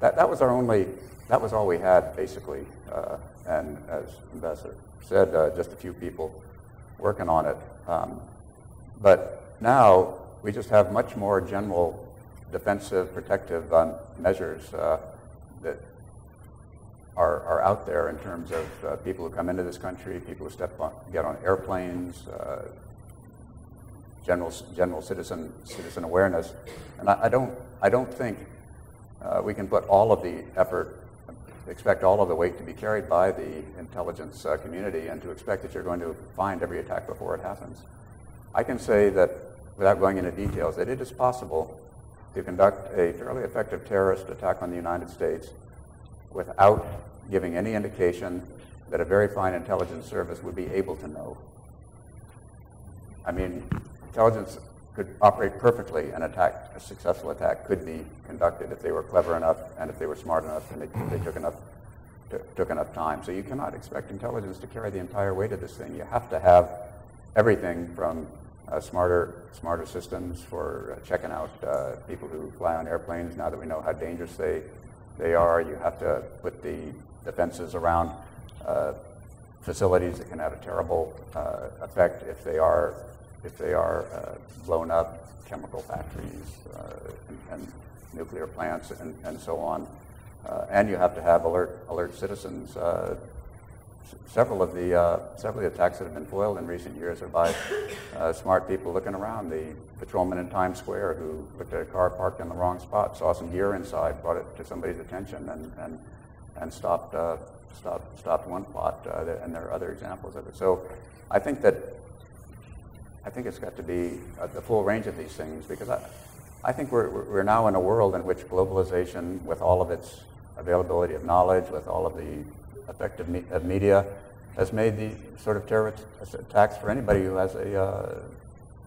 That, that was our only, that was all we had basically. Uh, and as Ambassador said, uh, just a few people working on it. Um, but now we just have much more general defensive, protective um, measures uh, that are, are out there in terms of uh, people who come into this country, people who step on, get on airplanes, uh, general, general citizen, citizen awareness. And I, I don't, I don't think uh, we can put all of the effort, expect all of the weight to be carried by the intelligence uh, community and to expect that you're going to find every attack before it happens. I can say that, without going into details, that it is possible to conduct a fairly effective terrorist attack on the United States without giving any indication that a very fine intelligence service would be able to know. I mean, intelligence could operate perfectly, an attack, a successful attack could be conducted if they were clever enough and if they were smart enough and they, they took enough took enough time. So you cannot expect intelligence to carry the entire weight of this thing. You have to have everything from uh, smarter smarter systems for uh, checking out uh, people who fly on airplanes. Now that we know how dangerous they they are, you have to put the defenses around uh, facilities that can have a terrible uh, effect if they are if they are uh, blown up, chemical factories and, and, nuclear plants and, and so on. and you have to have alert alert citizens several of the uh, several of the attacks that have been foiled in recent years are by uh, smart people looking around. The patrolman in Times Square who looked at a car parked in the wrong spot, saw some gear inside, brought it to somebody's attention, and and and stopped uh, stopped stopped one plot. Uh, and there are other examples of it. So I think that I think it's got to be uh, the full range of these things because I. I think we're, we're now in a world in which globalization, with all of its availability of knowledge, with all of the effect of, me of media has made the sort of terrorist attacks for anybody who has a, uh,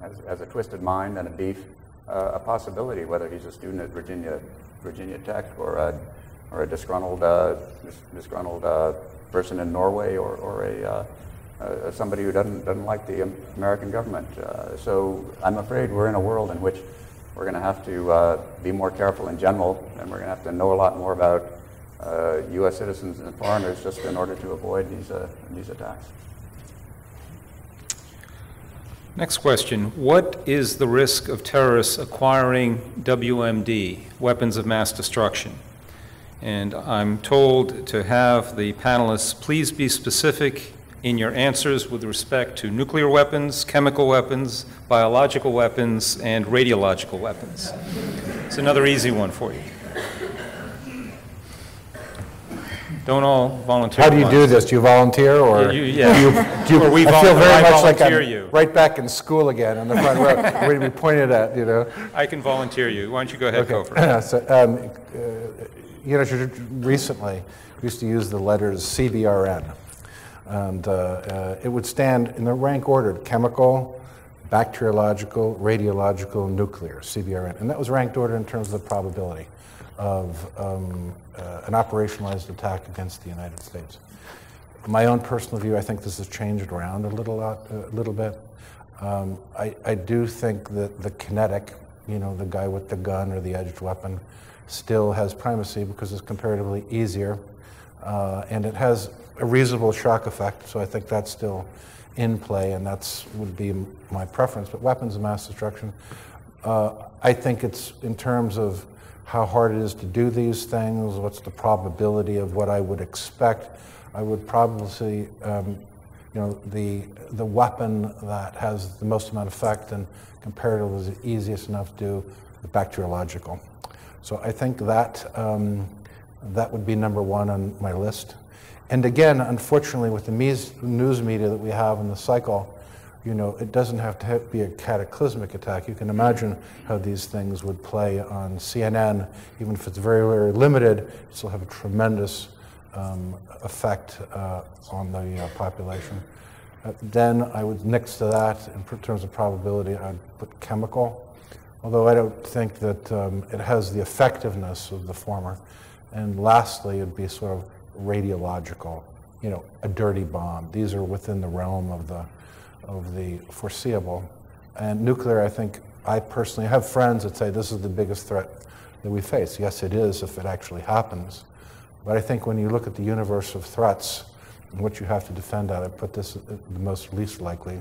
has, has, a twisted mind and a beef uh, a possibility, whether he's a student at Virginia, Virginia Tech or a, or a disgruntled, uh, dis disgruntled uh, person in Norway or, or a, uh, uh, somebody who doesn't, doesn't like the American government. so I'm afraid we're in a world in which we're going to have to be more careful in general, and we're going to have to know a lot more about uh, U.S. citizens and foreigners just in order to avoid these, uh, these attacks. Next question. What is the risk of terrorists acquiring WMD, weapons of mass destruction? And I'm told to have the panelists please be specific in your answers with respect to nuclear weapons, chemical weapons, biological weapons, and radiological weapons. It's another easy one for you. Don't all volunteer. How do you do this? Do you volunteer or? You- yeah. do you- do you- Or we I feel very I much like volunteer I'm you. right back in school again on the front row, to be pointed at, you know? I can volunteer you. Why don't you go ahead, Okay. Cofer? *clears throat* So, um, uh, You know, recently, we used to use the letters CBRN. And uh, uh, it would stand in the rank order, chemical, bacteriological, radiological, nuclear, CBRN. And that was ranked order in terms of the probability of um, uh, an operationalized attack against the United States. My own personal view, I think this has changed around a little, a little bit. Um, I, I do think that the kinetic, you know, the guy with the gun or the edged weapon, still has primacy because it's comparatively easier, uh, and it has a reasonable shock effect. So I think that's still in play, and that's would be my preference. But weapons of mass destruction, uh, I think it's in terms of how hard it is to do these things, what's the probability of what I would expect. I would probably see, um, you know, the, the weapon that has the most amount of effect and comparatively is easiest enough to do the bacteriological. So I think that, um, that would be number one on my list. And again, unfortunately, with the news media that we have in the cycle, you know, it doesn't have to be a cataclysmic attack. You can imagine how these things would play on CNN, even if it's very, very limited, it still have a tremendous um, effect uh, on the uh, population. Uh, then I would, next to that, in terms of probability, I'd put chemical, although I don't think that um, it has the effectiveness of the former. And lastly, it'd be sort of radiological, you know, a dirty bomb. These are within the realm of the, of the foreseeable. And nuclear, I think, I personally have friends that say this is the biggest threat that we face. Yes, it is if it actually happens. But I think when you look at the universe of threats and what you have to defend at, I put this uh, the most least likely.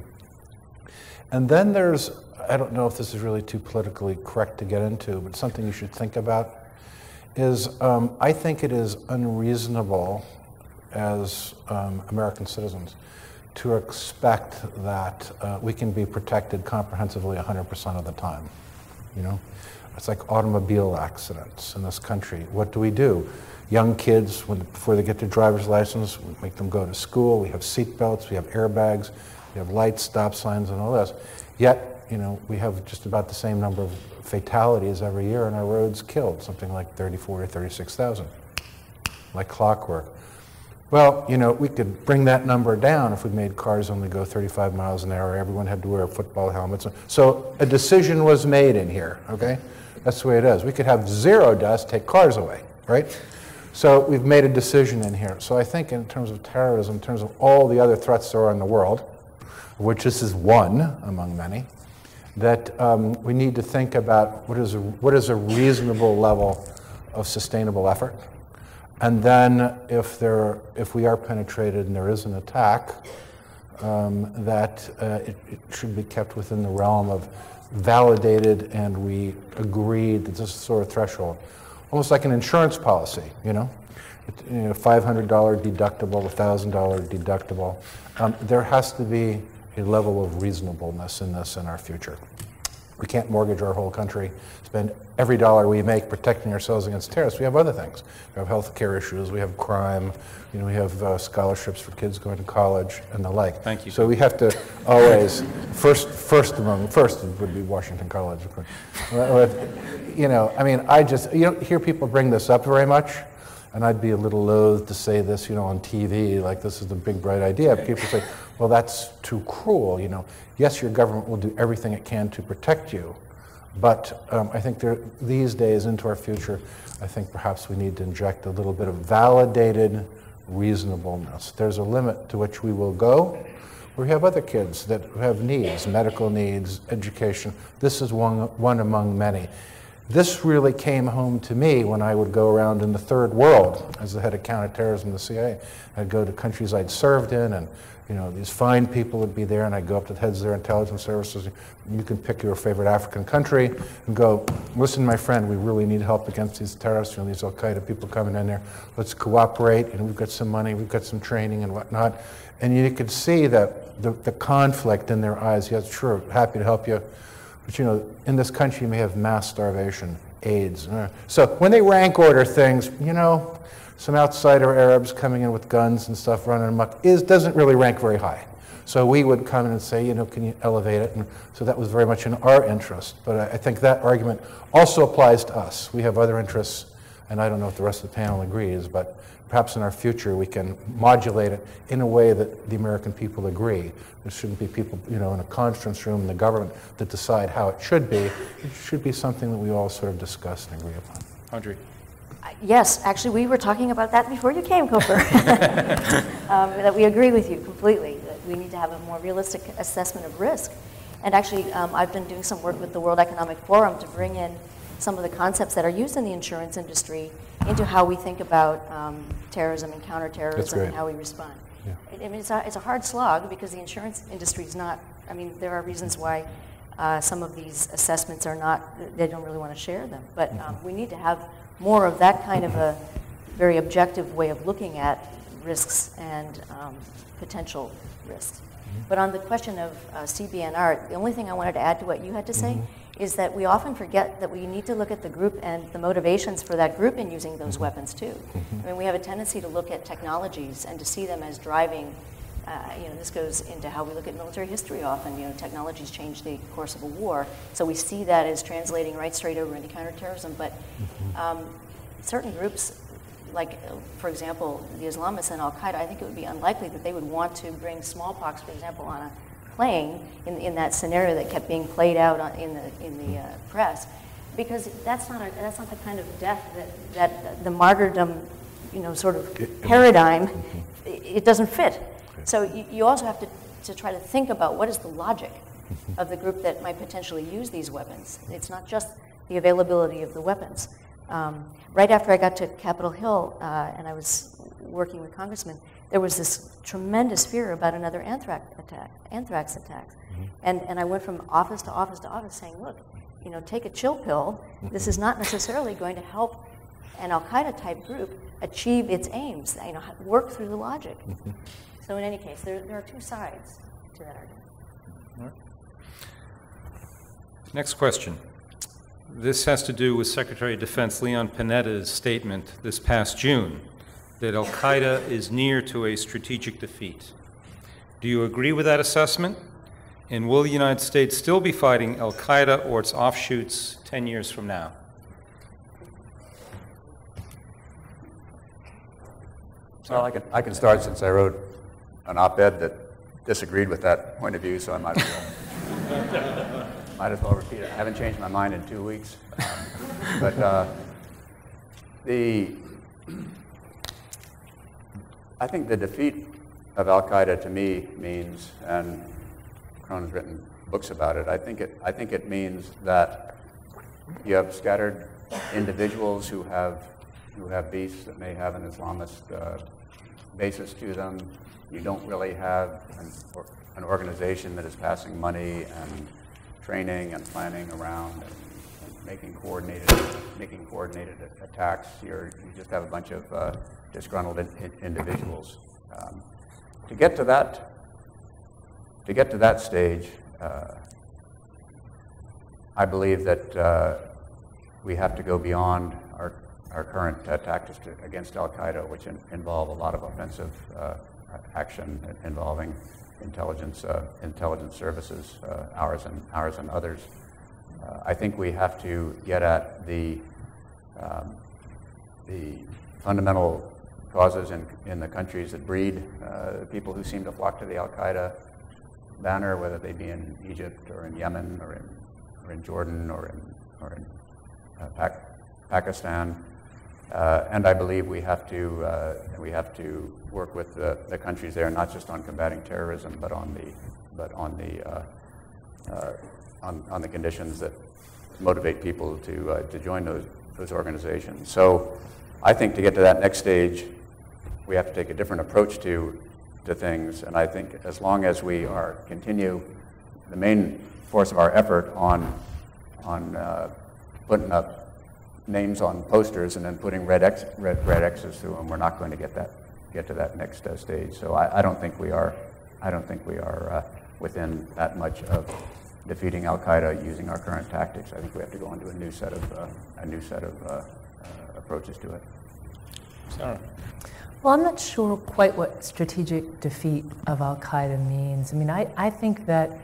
And then there's, I don't know if this is really too politically correct to get into, but something you should think about is um, I think it is unreasonable as um, American citizens to expect that uh, we can be protected comprehensively 100% of the time. You know, it's like automobile accidents in this country. What do we do? Young kids, when, before they get their driver's license, we make them go to school. We have seat belts, we have airbags, we have lights, stop signs, and all this. Yet, you know, we have just about the same number of fatalities every year on our roads killed, something like 34 or 36,000, like clockwork. Well, you know, we could bring that number down if we made cars only go 35 miles an hour. Everyone had to wear football helmets. So a decision was made in here, okay? That's the way it is. We could have zero deaths, take cars away, right? So we've made a decision in here. So I think in terms of terrorism, in terms of all the other threats there are in the world, which this is one among many, that um, we need to think about what is, a, what is a reasonable level of sustainable effort. And then if, there, if we are penetrated and there is an attack, um, that uh, it, it, should be kept within the realm of validated and we agreed that this is sort of threshold almost like an insurance policy, you know? you know $500 deductible, $1,000 deductible. Um, there has to be a level of reasonableness in this in our future. We can't mortgage our whole country, spend every dollar we make protecting ourselves against terrorists. We have other things. We have health care issues, we have crime, you know, we have uh, scholarships for kids going to college and the like. Thank you. So we have to always, first, first among, first would be Washington College. You know, I mean, I just, you don't hear people bring this up very much. And I'd be a little loath to say this, you know, on TV, like this is the big bright idea. People say, well, that's too cruel, you know. Yes, your government will do everything it can to protect you, but um, I think there, these days into our future, I think perhaps we need to inject a little bit of validated reasonableness. There's a limit to which we will go. We have other kids that have needs, medical needs, education. This is one, one among many. This really came home to me when I would go around in the third world as the head of counterterrorism of the CIA. I'd go to countries I'd served in, and you know these fine people would be there, and I'd go up to the heads of their intelligence services. You can pick your favorite African country and go, listen, my friend, we really need help against these terrorists, you know, these Al Qaeda people coming in there. Let's cooperate, and we've got some money, we've got some training and whatnot. And you could see that the, the conflict in their eyes. Yes, sure, happy to help you but you know, in this country, you may have mass starvation, AIDS. Uh, so when they rank order things, you know, some outsider Arabs coming in with guns and stuff running amok is, doesn't really rank very high. So we would come in and say, you know, can you elevate it? And so that was very much in our interest. But I, I think that argument also applies to us. We have other interests, and I don't know if the rest of the panel agrees, but perhaps in our future we can modulate it in a way that the American people agree. There shouldn't be people, you know, in a conference room in the government that decide how it should be. It should be something that we all sort of discuss and agree upon. Audrey. Yes, actually, we were talking about that before you came, Cofer. *laughs* *laughs* um, that we agree with you completely, that we need to have a more realistic assessment of risk. And actually, um, I've been doing some work with the World Economic Forum to bring in some of the concepts that are used in the insurance industry into how we think about um, terrorism and counterterrorism and how we respond. Yeah. I mean, it's a, it's a hard slog because the insurance industry is not, I mean, there are reasons why uh, some of these assessments are not, they don't really want to share them. But um, mm-hmm. we need to have more of that kind of a very objective way of looking at risks and um, potential risks. Mm-hmm. But on the question of uh, CBNR, the only thing I wanted to add to what you had to say mm-hmm is that we often forget that we need to look at the group and the motivations for that group in using those Mm-hmm. weapons too. I mean, we have a tendency to look at technologies and to see them as driving. Uh, you know, this goes into how we look at military history often. You know, technologies change the course of a war, so we see that as translating right straight over into counterterrorism. But Mm-hmm. um, certain groups, like for example, the Islamists and Al Qaeda, I think it would be unlikely that they would want to bring smallpox, for example, on a plane in, in that scenario that kept being played out on, in the in the uh, press, because that's not a, that's not the kind of death that that the martyrdom, you know, sort of paradigm. It, it doesn't fit. So you, you also have to, to try to think about what is the logic of the group that might potentially use these weapons. It's not just the availability of the weapons. Um, right after I got to Capitol Hill uh, and I was working with congressmen, there was this tremendous fear about another anthrax attack. Anthrax attack. And, and I went from office to office to office saying, look, you know, take a chill pill. This is not necessarily going to help an Al Qaeda type group achieve its aims, you know, work through the logic. So, in any case, there, there are two sides to that argument. Next question. This has to do with Secretary of Defense Leon Panetta's statement this past June that Al Qaeda is near to a strategic defeat. Do you agree with that assessment? And will the United States still be fighting Al Qaeda or its offshoots 10 years from now? Well, I can, I can start since I wrote an op-ed that disagreed with that point of view, so I might as well, *laughs* might as well repeat it. I haven't changed my mind in two weeks. Um, But uh, the, I think the defeat of Al-Qaeda to me means, and Cronin's written books about it, I think it, I think it means that you have scattered individuals who have who have beasts that may have an Islamist uh, basis to them. You don't really have an, or, an organization that is passing money and training and planning around and, and making coordinated making coordinated attacks. You're, you just have a bunch of uh, disgruntled in, in- individuals. Um, to get to that to get to that stage, uh, I believe that uh, we have to go beyond our, current uh, tactics against Al Qaeda, which in, involve a lot of offensive uh, action involving intelligence, uh, intelligence services, uh, ours and ours and others. Uh, I think we have to get at the um, the fundamental causes in, in the countries that breed people who seem to flock to the Al Qaeda banner, whether they be in Egypt or in Yemen or in, or in Jordan or in, or in uh, Pak- Pakistan. Uh, and I believe we have to uh, we have to work with the, the countries there, not just on combating terrorism, but on the but on the uh, uh, on, on the conditions that motivate people to uh, to join those those organizations. So, I think to get to that next stage, we have to take a different approach to to things. And I think as long as we are continue the main force of our effort on on uh, putting up names on posters and then putting red, X, red, red X's through them, we're not going to get that get to that next uh, stage. So I, I don't think we are I don't think we are uh, within that much of defeating Al Qaeda using our current tactics. I think we have to go into a new set of uh, a new set of uh, uh, approaches to it. Sarah. Well, I'm not sure quite what strategic defeat of Al Qaeda means. I mean, I, I think that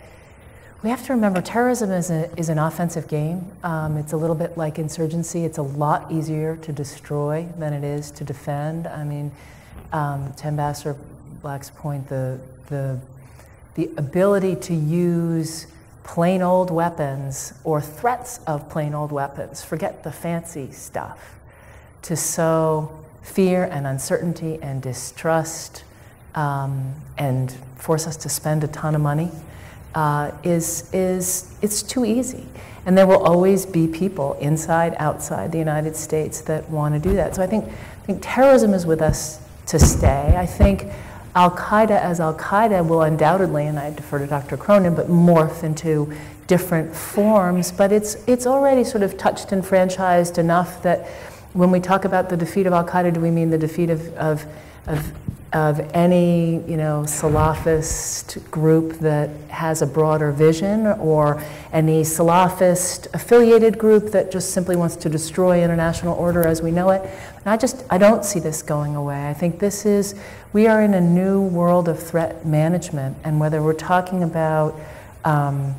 we have to remember terrorism is, a, is an offensive game. Um, it's a little bit like insurgency. It's a lot easier to destroy than it is to defend. I mean, um, to Ambassador Black's point, the, the, the ability to use plain old weapons or threats of plain old weapons, forget the fancy stuff, to sow fear and uncertainty and distrust um, and force us to spend a ton of money uh, is, is it's too easy. And there will always be people inside, outside the United States that want to do that. So I think, I think terrorism is with us to stay. I think Al Qaeda as Al Qaeda will undoubtedly, and I defer to Dr. Cronin, but morph into different forms. But it's, it's already sort of touched and franchised enough that when we talk about the defeat of Al Qaeda, do we mean the defeat of, of, of of any, you know, Salafist group that has a broader vision or any Salafist affiliated group that just simply wants to destroy international order as we know it. And I just, I don't see this going away. I think this is, we are in a new world of threat management and whether we're talking about, um,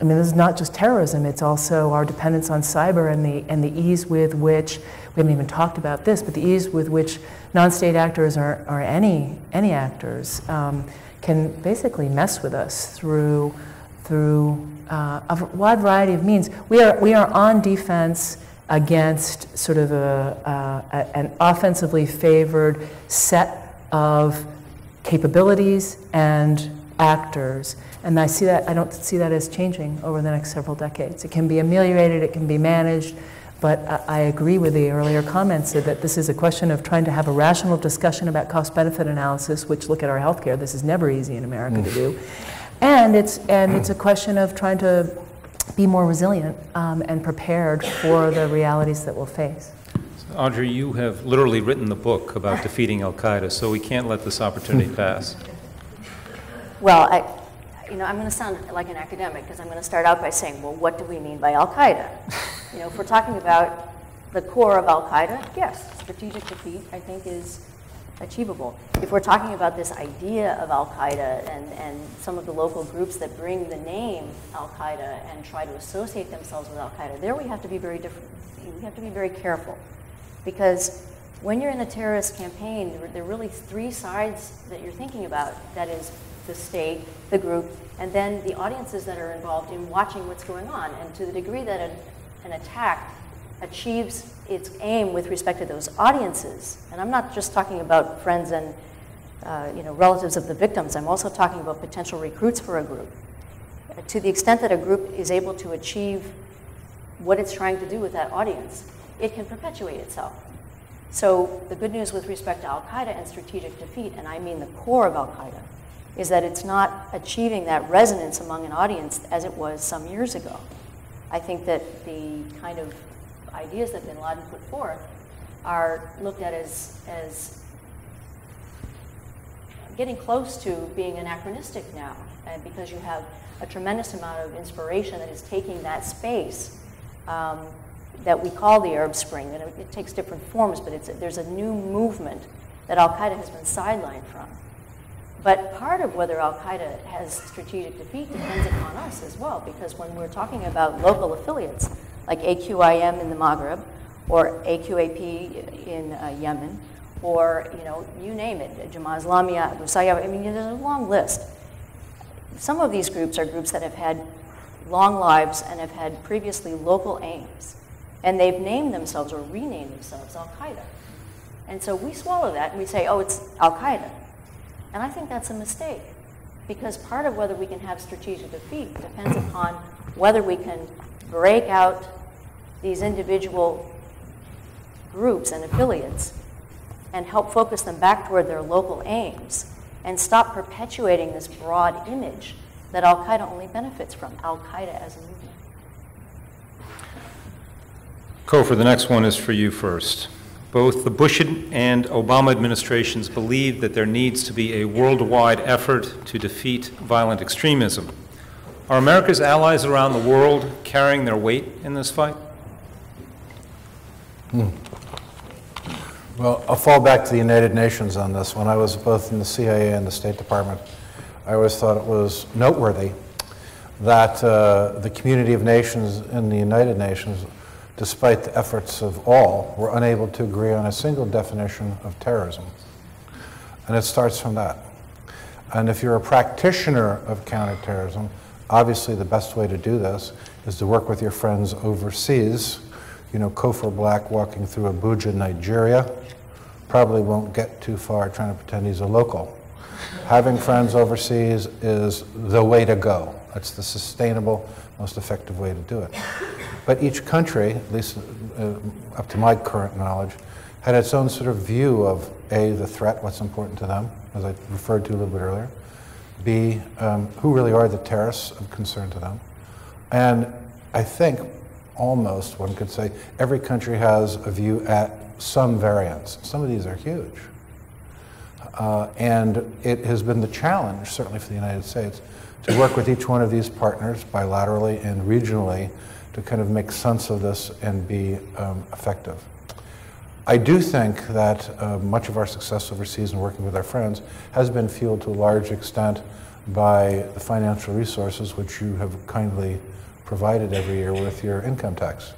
I mean, this is not just terrorism, it's also our dependence on cyber and the, and the ease with which, we haven't even talked about this, but the ease with which non-state actors or, or any, any actors um, can basically mess with us through, through uh, a wide variety of means. We are, we are on defense against sort of a, a, an offensively favored set of capabilities and actors. And I see that, I don't see that as changing over the next several decades. It can be ameliorated, it can be managed, but I agree with the earlier comments that this is a question of trying to have a rational discussion about cost benefit analysis, which look at our healthcare. This is never easy in America to do. And it's, and it's a question of trying to be more resilient um, and prepared for the realities that we'll face. Audrey, you have literally written the book about defeating Al Qaeda, so we can't let this opportunity *laughs* pass. Well, I, you know, I'm going to sound like an academic because I'm going to start out by saying, well, what do we mean by Al Qaeda? *laughs* You know, if we're talking about the core of Al Qaeda, yes, strategic defeat, I think, is achievable. If we're talking about this idea of Al Qaeda and, and some of the local groups that bring the name Al Qaeda and try to associate themselves with Al Qaeda, there we have to be very different. We have to be very careful because when you're in a terrorist campaign, there, there are really three sides that you're thinking about. That is the state, the group, and then the audiences that are involved in watching what's going on. And to the degree that an, an attack achieves its aim with respect to those audiences, and I'm not just talking about friends and uh, you know, relatives of the victims, I'm also talking about potential recruits for a group. To the extent that a group is able to achieve what it's trying to do with that audience, it can perpetuate itself. So the good news with respect to Al Qaeda and strategic defeat, and I mean the core of Al Qaeda, is that it's not achieving that resonance among an audience as it was some years ago. I think that the kind of ideas that bin Laden put forth are looked at as, as getting close to being anachronistic now, and because you have a tremendous amount of inspiration that is taking that space um, that we call the Arab Spring, and it, it takes different forms, but it's, there's a new movement that Al Qaeda has been sidelined from. But part of whether Al Qaeda has strategic defeat depends upon us as well, because when we're talking about local affiliates like AQIM in the Maghreb, or AQAP in uh, Yemen, or you know, you name it, Jamaat Islamiyah, Abu Sayyaf, I mean, there's a long list. Some of these groups are groups that have had long lives and have had previously local aims, and they've named themselves or renamed themselves Al Qaeda. And so we swallow that and we say, oh, it's Al Qaeda. And I think that's a mistake because part of whether we can have strategic defeat depends upon whether we can break out these individual groups and affiliates and help focus them back toward their local aims and stop perpetuating this broad image that Al Qaeda only benefits from, Al Qaeda as a movement. Cofer, the next one is for you first. Both the Bush and Obama administrations believe that there needs to be a worldwide effort to defeat violent extremism. Are America's allies around the world carrying their weight in this fight? Hmm. Well, I'll fall back to the United Nations on this. When I was both in the CIA and the State Department, I always thought it was noteworthy that uh, the community of nations in the United Nations despite the efforts of all, were unable to agree on a single definition of terrorism. And it starts from that. And if you're a practitioner of counterterrorism, obviously the best way to do this is to work with your friends overseas. You know, Cofer Black walking through Abuja, Nigeria, probably won't get too far trying to pretend he's a local. Having friends overseas is the way to go. That's the sustainable, most effective way to do it. But each country, at least uh, up to my current knowledge, had its own sort of view of A, the threat, what's important to them, as I referred to a little bit earlier, B, um, who really are the terrorists of concern to them. And I think almost one could say every country has a view at some variance. Some of these are huge. Uh, and it has been the challenge, certainly for the United States, to work with each one of these partners bilaterally and regionally to kind of make sense of this and be um, effective. I do think that uh, much of our success overseas and working with our friends has been fueled to a large extent by the financial resources which you have kindly provided every year with your income tax.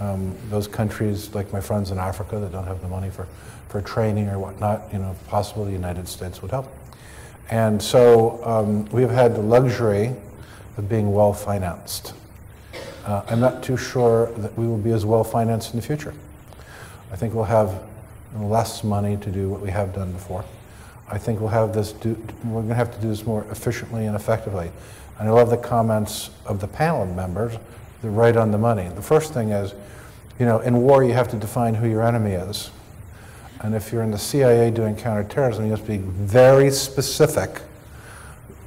Um, those countries, like my friends in Africa that don't have the money for, for training or whatnot, you know, possibly the United States would help. And so um, we've had the luxury of being well financed. Uh, I'm not too sure that we will be as well financed in the future. I think we'll have less money to do what we have done before. I think we'll have this do, we're going to have to do this more efficiently and effectively. And I love the comments of the panel members. They're right on the money. The first thing is, you know, in war you have to define who your enemy is. And if you're in the CIA doing counterterrorism, you have to be very specific,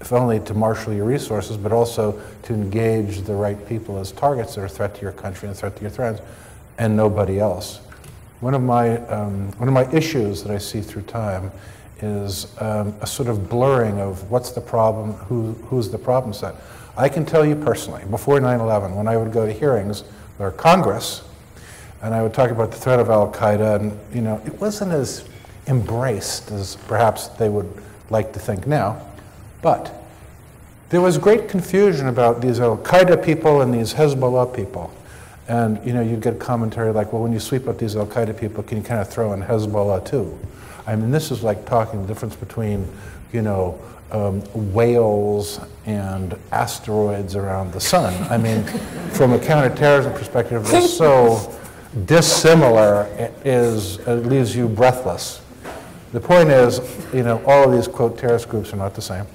if only to marshal your resources, but also to engage the right people as targets that are a threat to your country and a threat to your friends, and nobody else. One of my, um, one of my issues that I see through time is um, a sort of blurring of what's the problem, who, who's the problem set. I can tell you personally, before 9-11, when I would go to hearings or Congress, and I would talk about the threat of al-Qaeda, and you know, it wasn't as embraced as perhaps they would like to think now, but there was great confusion about these al-Qaeda people and these Hezbollah people. And you know, you'd get commentary like, well, when you sweep up these Al Qaeda people, can you kind of throw in Hezbollah too? I mean, this is like talking the difference between, you know, um, whales and asteroids around the sun. I mean, from a counterterrorism perspective, they're so dissimilar, is it leaves you breathless. The point is, you know, all of these, quote, terrorist groups are not the same.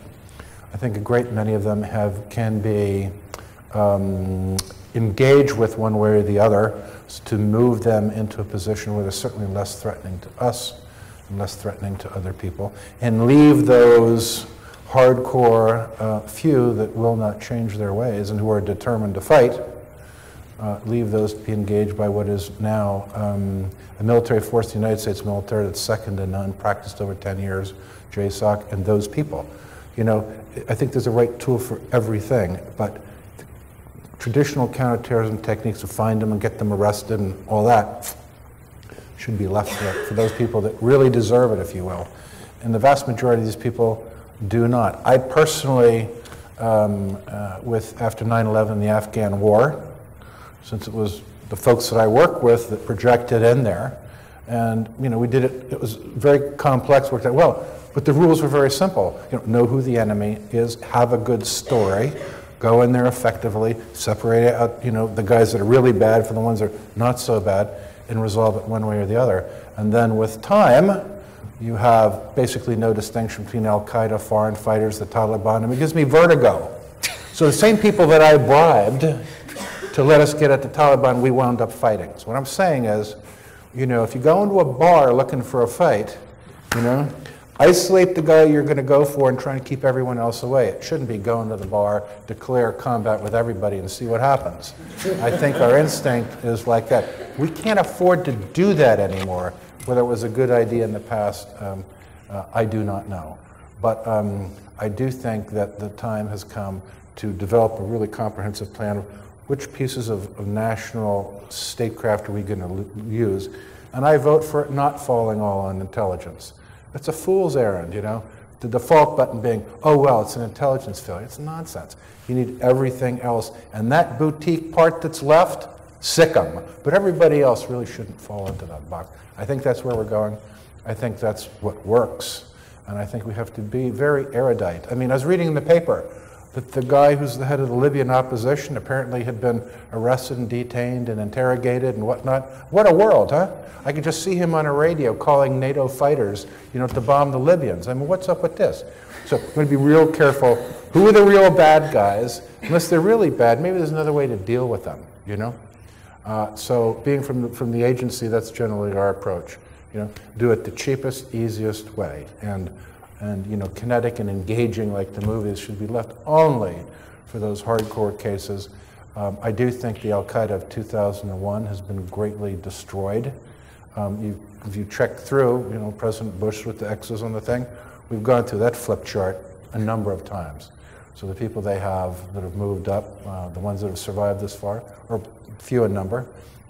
I think a great many of them have, can be um, engage with one way or the other to move them into a position where they're certainly less threatening to us and less threatening to other people, and leave those hardcore uh, few that will not change their ways and who are determined to fight, uh, leave those to be engaged by what is now um, a military force, the United States military, that's second to none, practiced over 10 years, JSOC, and those people. You know, I think there's a right tool for everything, but traditional counterterrorism techniques to find them and get them arrested and all that should be left for, for those people that really deserve it, if you will. And the vast majority of these people do not. I personally, um, uh, with after 9/11, the Afghan War, since it was the folks that I work with that projected in there, and you know we did it. It was very complex. Worked out well, but the rules were very simple. You know, know who the enemy is, have a good story, go in there effectively, separate out, you know, the guys that are really bad from the ones that are not so bad, and resolve it one way or the other. And then with time, you have basically no distinction between Al Qaeda, foreign fighters, the Taliban. Mean, it gives me vertigo. So the same people that I bribed to let us get at the Taliban, we wound up fighting. So what I'm saying is, you know, if you go into a bar looking for a fight, you know, Isolate the guy you're going to go for and try and keep everyone else away. It shouldn't be going to the bar, declare combat with everybody and see what happens. I think our instinct is like that. We can't afford to do that anymore. Whether it was a good idea in the past, um, uh, I do not know. But um, I do think that the time has come to develop a really comprehensive plan which pieces of, of national statecraft are we going to use. And I vote for it not falling all on intelligence. It's a fool's errand, you know. The default button being, oh, well, it's an intelligence failure. It's nonsense. You need everything else. And that boutique part that's left, sic them. But everybody else really shouldn't fall into that box. I think that's where we're going. I think that's what works. And I think we have to be very erudite. I mean, I was reading in the paper that the guy who's the head of the Libyan opposition apparently had been arrested and detained and interrogated and whatnot. What a world, huh? I could just see him on a radio calling NATO fighters, you know, to bomb the Libyans. I mean, what's up with this? So I'm going to be real careful. Who are the real bad guys? Unless they're really bad, maybe there's another way to deal with them, you know? Uh, so being from the, from the agency, that's generally our approach. You know, do it the cheapest, easiest way. And and you know, kinetic and engaging like the movies should be left only for those hardcore cases. Um, I do think the Al Qaeda of 2001 has been greatly destroyed. Um, you, if you check through, you know, President Bush with the X's on the thing, we've gone through that flip chart a number of times. So the people they have that have moved up, uh, the ones that have survived this far, are few in number.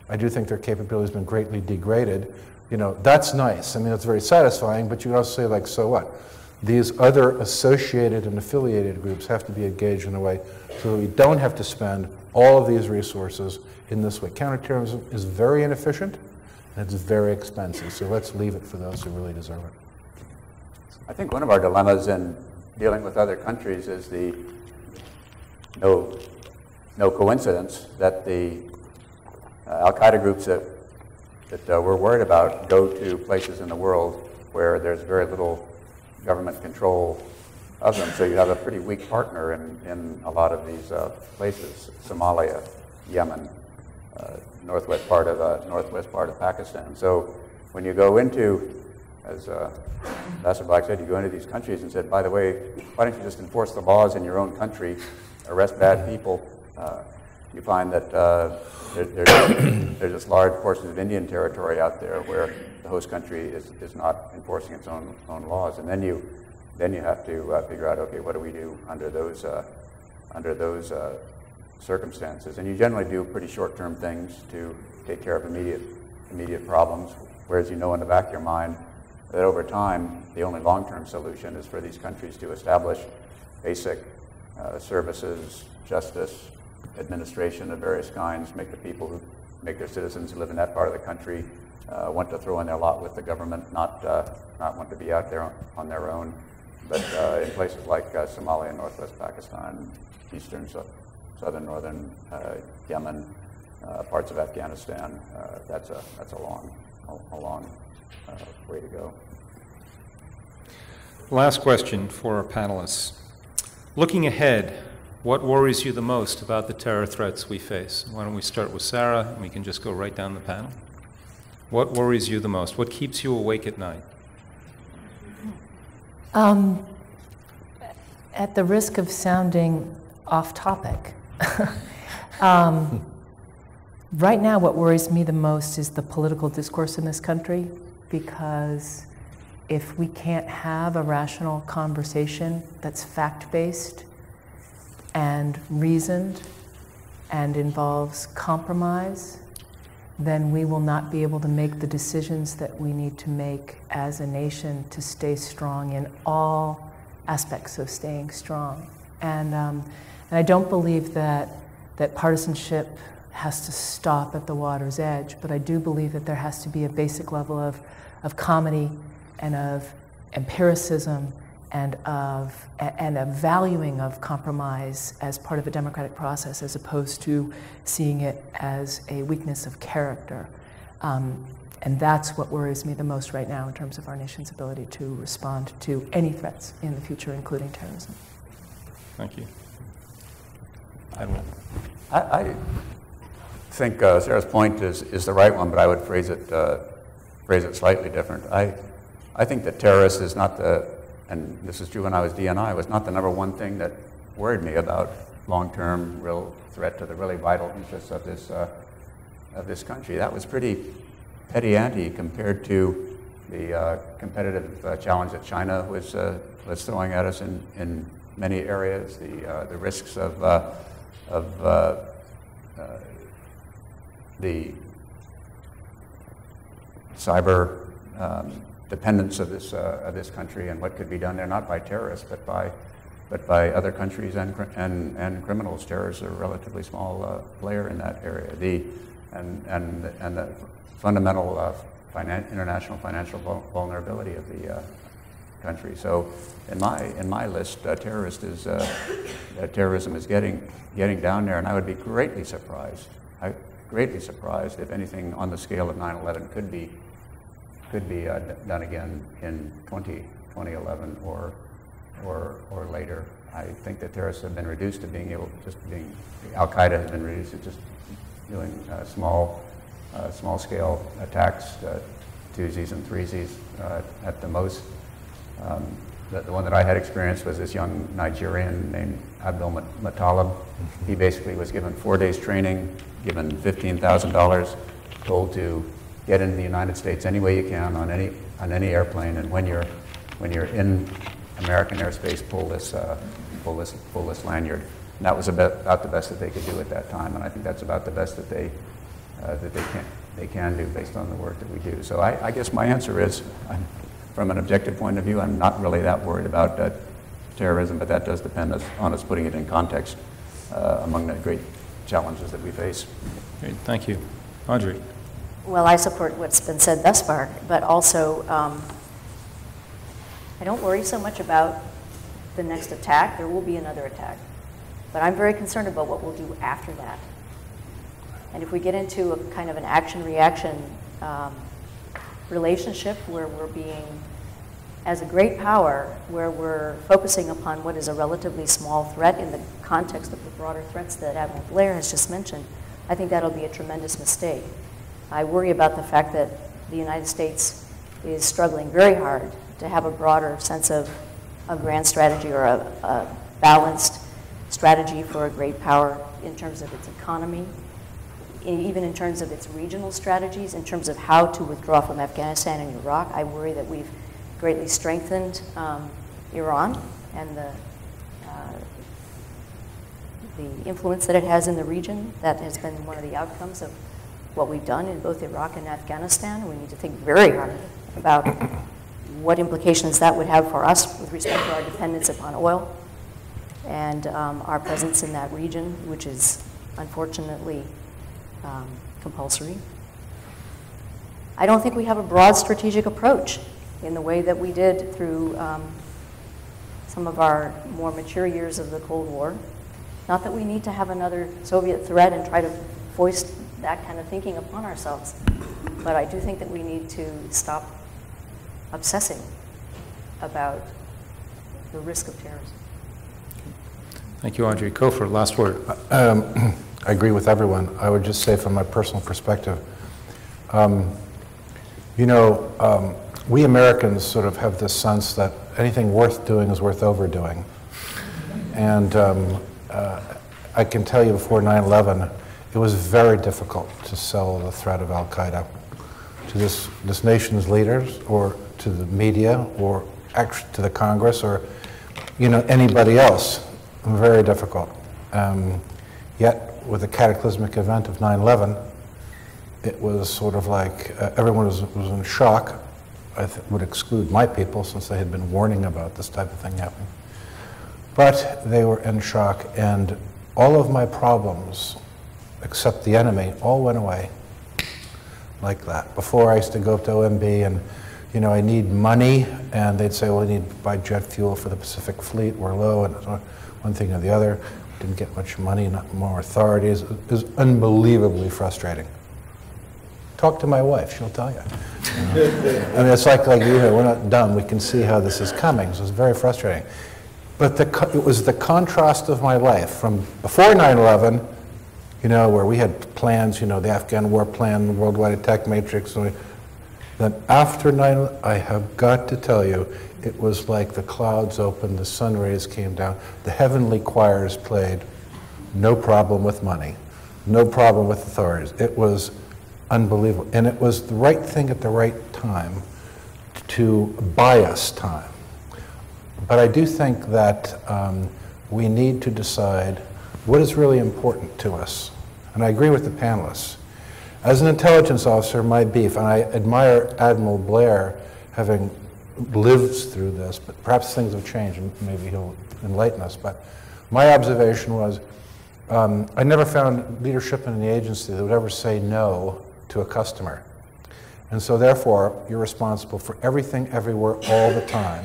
I do think their capability has been greatly degraded. You know, that's nice. I mean, it's very satisfying, but you can also say, like, so what? These other associated and affiliated groups have to be engaged in a way so that we don't have to spend all of these resources in this way. Counterterrorism is very inefficient and it's very expensive, so let's leave it for those who really deserve it. I think one of our dilemmas in dealing with other countries is the no, no coincidence that the uh, Al Qaeda groups that, that uh, we're worried about go to places in the world where there's very little government control of them. So you have a pretty weak partner in, in a lot of these uh, places Somalia, Yemen, uh, northwest part of uh, northwest part of Pakistan. So when you go into, as uh, Ambassador Black said, you go into these countries and said, by the way, why don't you just enforce the laws in your own country, arrest bad people? You find that uh, there, *coughs* there's, just large portions of Indian territory out there where the host country is, is not enforcing its own own laws, and then you then you have to uh, figure out, okay, what do we do under those uh, under those uh, circumstances? And you generally do pretty short-term things to take care of immediate immediate problems, whereas you know in the back of your mind that over time the only long-term solution is for these countries to establish basic uh, services, justice, administration of various kinds, make the people who make their citizens who live in that part of the country uh, want to throw in their lot with the government, not uh, not want to be out there on, their own. But uh, in places like uh, Somalia, northwest Pakistan, eastern, so, southern, northern uh, Yemen, uh, parts of Afghanistan, that's a that's a long a, a long way to go. Last question for our panelists. Looking ahead, what worries you the most about the terror threats we face? Why don't we start with Sarah and we can just go right down the panel? What worries you the most? What keeps you awake at night? Um, at the risk of sounding off topic, *laughs* um, right now, what worries me the most is the political discourse in this country because if we can't have a rational conversation that's fact based and reasoned and involves compromise, then we will not be able to make the decisions that we need to make as a nation to stay strong in all aspects of staying strong. And, um, and I don't believe that, that partisanship has to stop at the water's edge, but I do believe that there has to be a basic level of, of comity and of empiricism and of and a valuing of compromise as part of a democratic process as opposed to seeing it as a weakness of character. Um, and that's what worries me the most right now in terms of our nation's ability to respond to any threats in the future, including terrorism. Thank you. I, I think uh, Sarah's point is, is the right one, but I would phrase it, uh, phrase it slightly different. I, I think that terrorists is not the and this is true when I was DNI, was not the number one thing that worried me about long-term real threat to the really vital interests of this, uh, of this country. That was pretty petty ante compared to the uh, competitive uh, challenge that China was, uh, was throwing at us in, in many areas, the, uh, the risks of, uh, of the cyber um, dependence of this, uh, of this country and what could be done there, not by terrorists, but by, but by other countries and, and, and criminals. Terrorists are a relatively small uh, player in that area. The, and, and, and the fundamental uh, finan- international financial vulnerability of the uh, country. So, in my, in my list, uh, terrorist is, uh, terrorism is getting, getting down there, and I would be greatly surprised. I, greatly surprised if anything on the scale of 9 11 could be could be uh, done again in 20, 2011 or, or, or later. I think the terrorists have been reduced to being able, just being, Al Qaeda has been reduced to just doing uh, small, uh, small scale attacks, uh, twosies and threesies uh, at the most. Um, the, the, one that I had experienced was this young Nigerian named Abdul Muttalib. He basically was given four days training, given $15,000, told to get into the United States any way you can on any, on any airplane, and when you're, when you're in American airspace, pull this, uh, pull this, pull this lanyard. And that was about, the best that they could do at that time, and I think that's about the best that they, uh, that they can, they can do based on the work that we do. So I, I guess my answer is, I'm, from an objective point of view, I'm not really that worried about uh, terrorism, but that does depend on us putting it in context uh, among the great challenges that we face. Great, thank you. Audrey? Well, I support what's been said thus far, but also um, I don't worry so much about the next attack. There will be another attack. But I'm very concerned about what we'll do after that. And if we get into a kind of an action reaction um, relationship where we're being, as a great power, where we're focusing upon what is a relatively small threat in the context of the broader threats that Admiral Blair has just mentioned, I think that'll be a tremendous mistake. I worry about the fact that the United States is struggling very hard to have a broader sense of a grand strategy or a, a balanced strategy for a great power in terms of its economy, even in terms of its regional strategies, in terms of how to withdraw from Afghanistan and Iraq. I worry that we've greatly strengthened um, Iran and the, uh, the influence that it has in the region. That has been one of the outcomes of what we've done in both Iraq and Afghanistan. We need to think very hard about what implications that would have for us with respect to our dependence upon oil and um, our presence in that region, which is unfortunately um, compulsory. I don't think we have a broad strategic approach in the way that we did through um, some of our more mature years of the Cold War. Not that we need to have another Soviet threat and try to foist that kind of thinking upon ourselves, but I do think that we need to stop obsessing about the risk of terrorism. Thank you, Audrey. Cofer, last word. Um, *clears throat* I agree with everyone. I would just say from my personal perspective, um, you know, um, we Americans sort of have this sense that anything worth doing is worth overdoing. And um, uh, I can tell you before 9 11, it was very difficult to sell the threat of Al Qaeda to this, this nation's leaders or to the media or to the Congress or you know anybody else. Very difficult. Um, yet, with the cataclysmic event of 9/11, it was sort of like uh, everyone was, was in shock. I would exclude my people since they had been warning about this type of thing happening. But they were in shock, and all of my problems, except the enemy, all went away like that. Before I used to go up to OMB and you know, I need money, and they'd say, well, I need to buy jet fuel for the Pacific Fleet, we're low, and one thing or the other. Didn't get much money, not more authorities. It was unbelievably frustrating. Talk to my wife, she'll tell you. I mean, it's like, like, you know, we're not dumb, we can see how this is coming, so it's very frustrating. But the, it was the contrast of my life from before 9 11, you know, where we had plans, you know, the Afghan war plan, the worldwide attack matrix, and we, then after 9 I have got to tell you, it was like the clouds opened, the sun rays came down, the heavenly choirs played, no problem with money, no problem with authorities. It was unbelievable. And it was the right thing at the right time to buy us time. But I do think that um, we need to decide what is really important to us. And I agree with the panelists. As an intelligence officer, my beef, and I admire Admiral Blair having lived through this, but perhaps things have changed, and maybe he'll enlighten us. But my observation was um, I never found leadership in the agency that would ever say no to a customer. And so, therefore, you're responsible for everything, everywhere, all the time.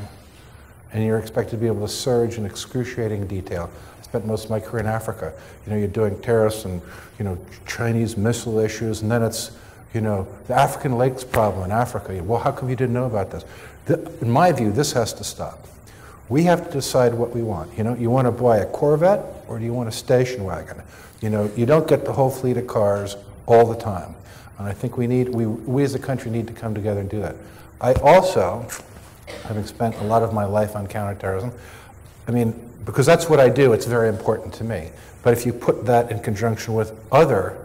And you're expected to be able to surge in excruciating detail spent most of my career in Africa. You know, you're doing terrorists and, you know, Chinese missile issues, and then it's, you know, the African lakes problem in Africa. Well, how come you didn't know about this? The, in my view, this has to stop. We have to decide what we want. You know, you want to buy a Corvette or do you want a station wagon? You know, you don't get the whole fleet of cars all the time. And I think we need, we, we as a country need to come together and do that. I also, having spent a lot of my life on counterterrorism, I mean, because that's what I do, it's very important to me. But if you put that in conjunction with other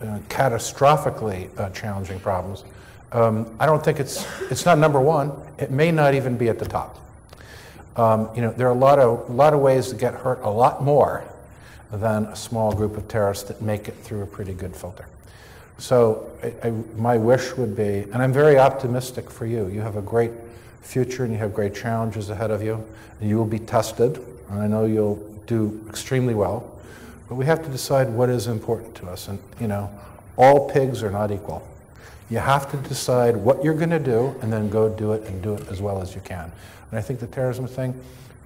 uh, catastrophically uh, challenging problems, um, I don't think it's, it's not number one. It may not even be at the top. Um, you know, there are a lot of, a lot of ways to get hurt a lot more than a small group of terrorists that make it through a pretty good filter. So I, I, my wish would be, and I'm very optimistic for you. You have a great future and you have great challenges ahead of you. And you will be tested, and I know you'll do extremely well. But we have to decide what is important to us. And, you know, all pigs are not equal. You have to decide what you're going to do and then go do it and do it as well as you can. And I think the terrorism thing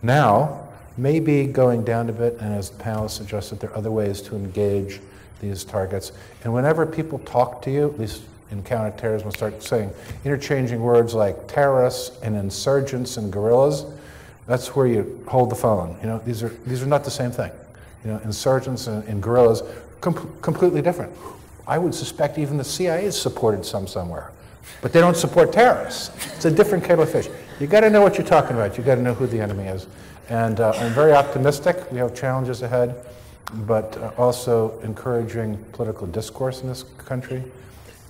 now may be going down a bit, and as the panel suggested, there are other ways to engage these targets. And whenever people talk to you, at least in counterterrorism, start saying, interchanging words like terrorists and insurgents and guerrillas, that's where you hold the phone. You know, these are, these are not the same thing. You know, insurgents and, and guerrillas, com- completely different. I would suspect even the CIA supported some somewhere, but they don't support terrorists. It's a different kettle of fish. You got to know what you're talking about. You got to know who the enemy is. And uh, I'm very optimistic. We have challenges ahead, but uh, also encouraging political discourse in this country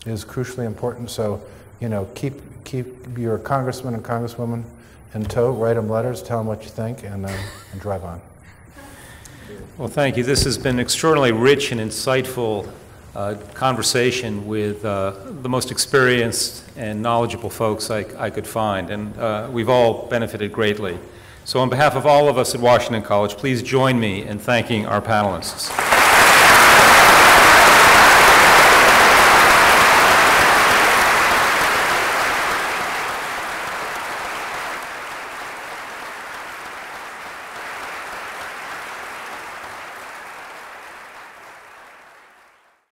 is crucially important. So, you know, keep keep your congressman and congresswoman in tow. Write them letters, tell them what you think, and, uh, and drive on. Well, thank you. This has been extraordinarily rich and insightful uh, conversation with uh, the most experienced and knowledgeable folks I, I could find, and uh, we've all benefited greatly. So on behalf of all of us at Washington College, please join me in thanking our panelists.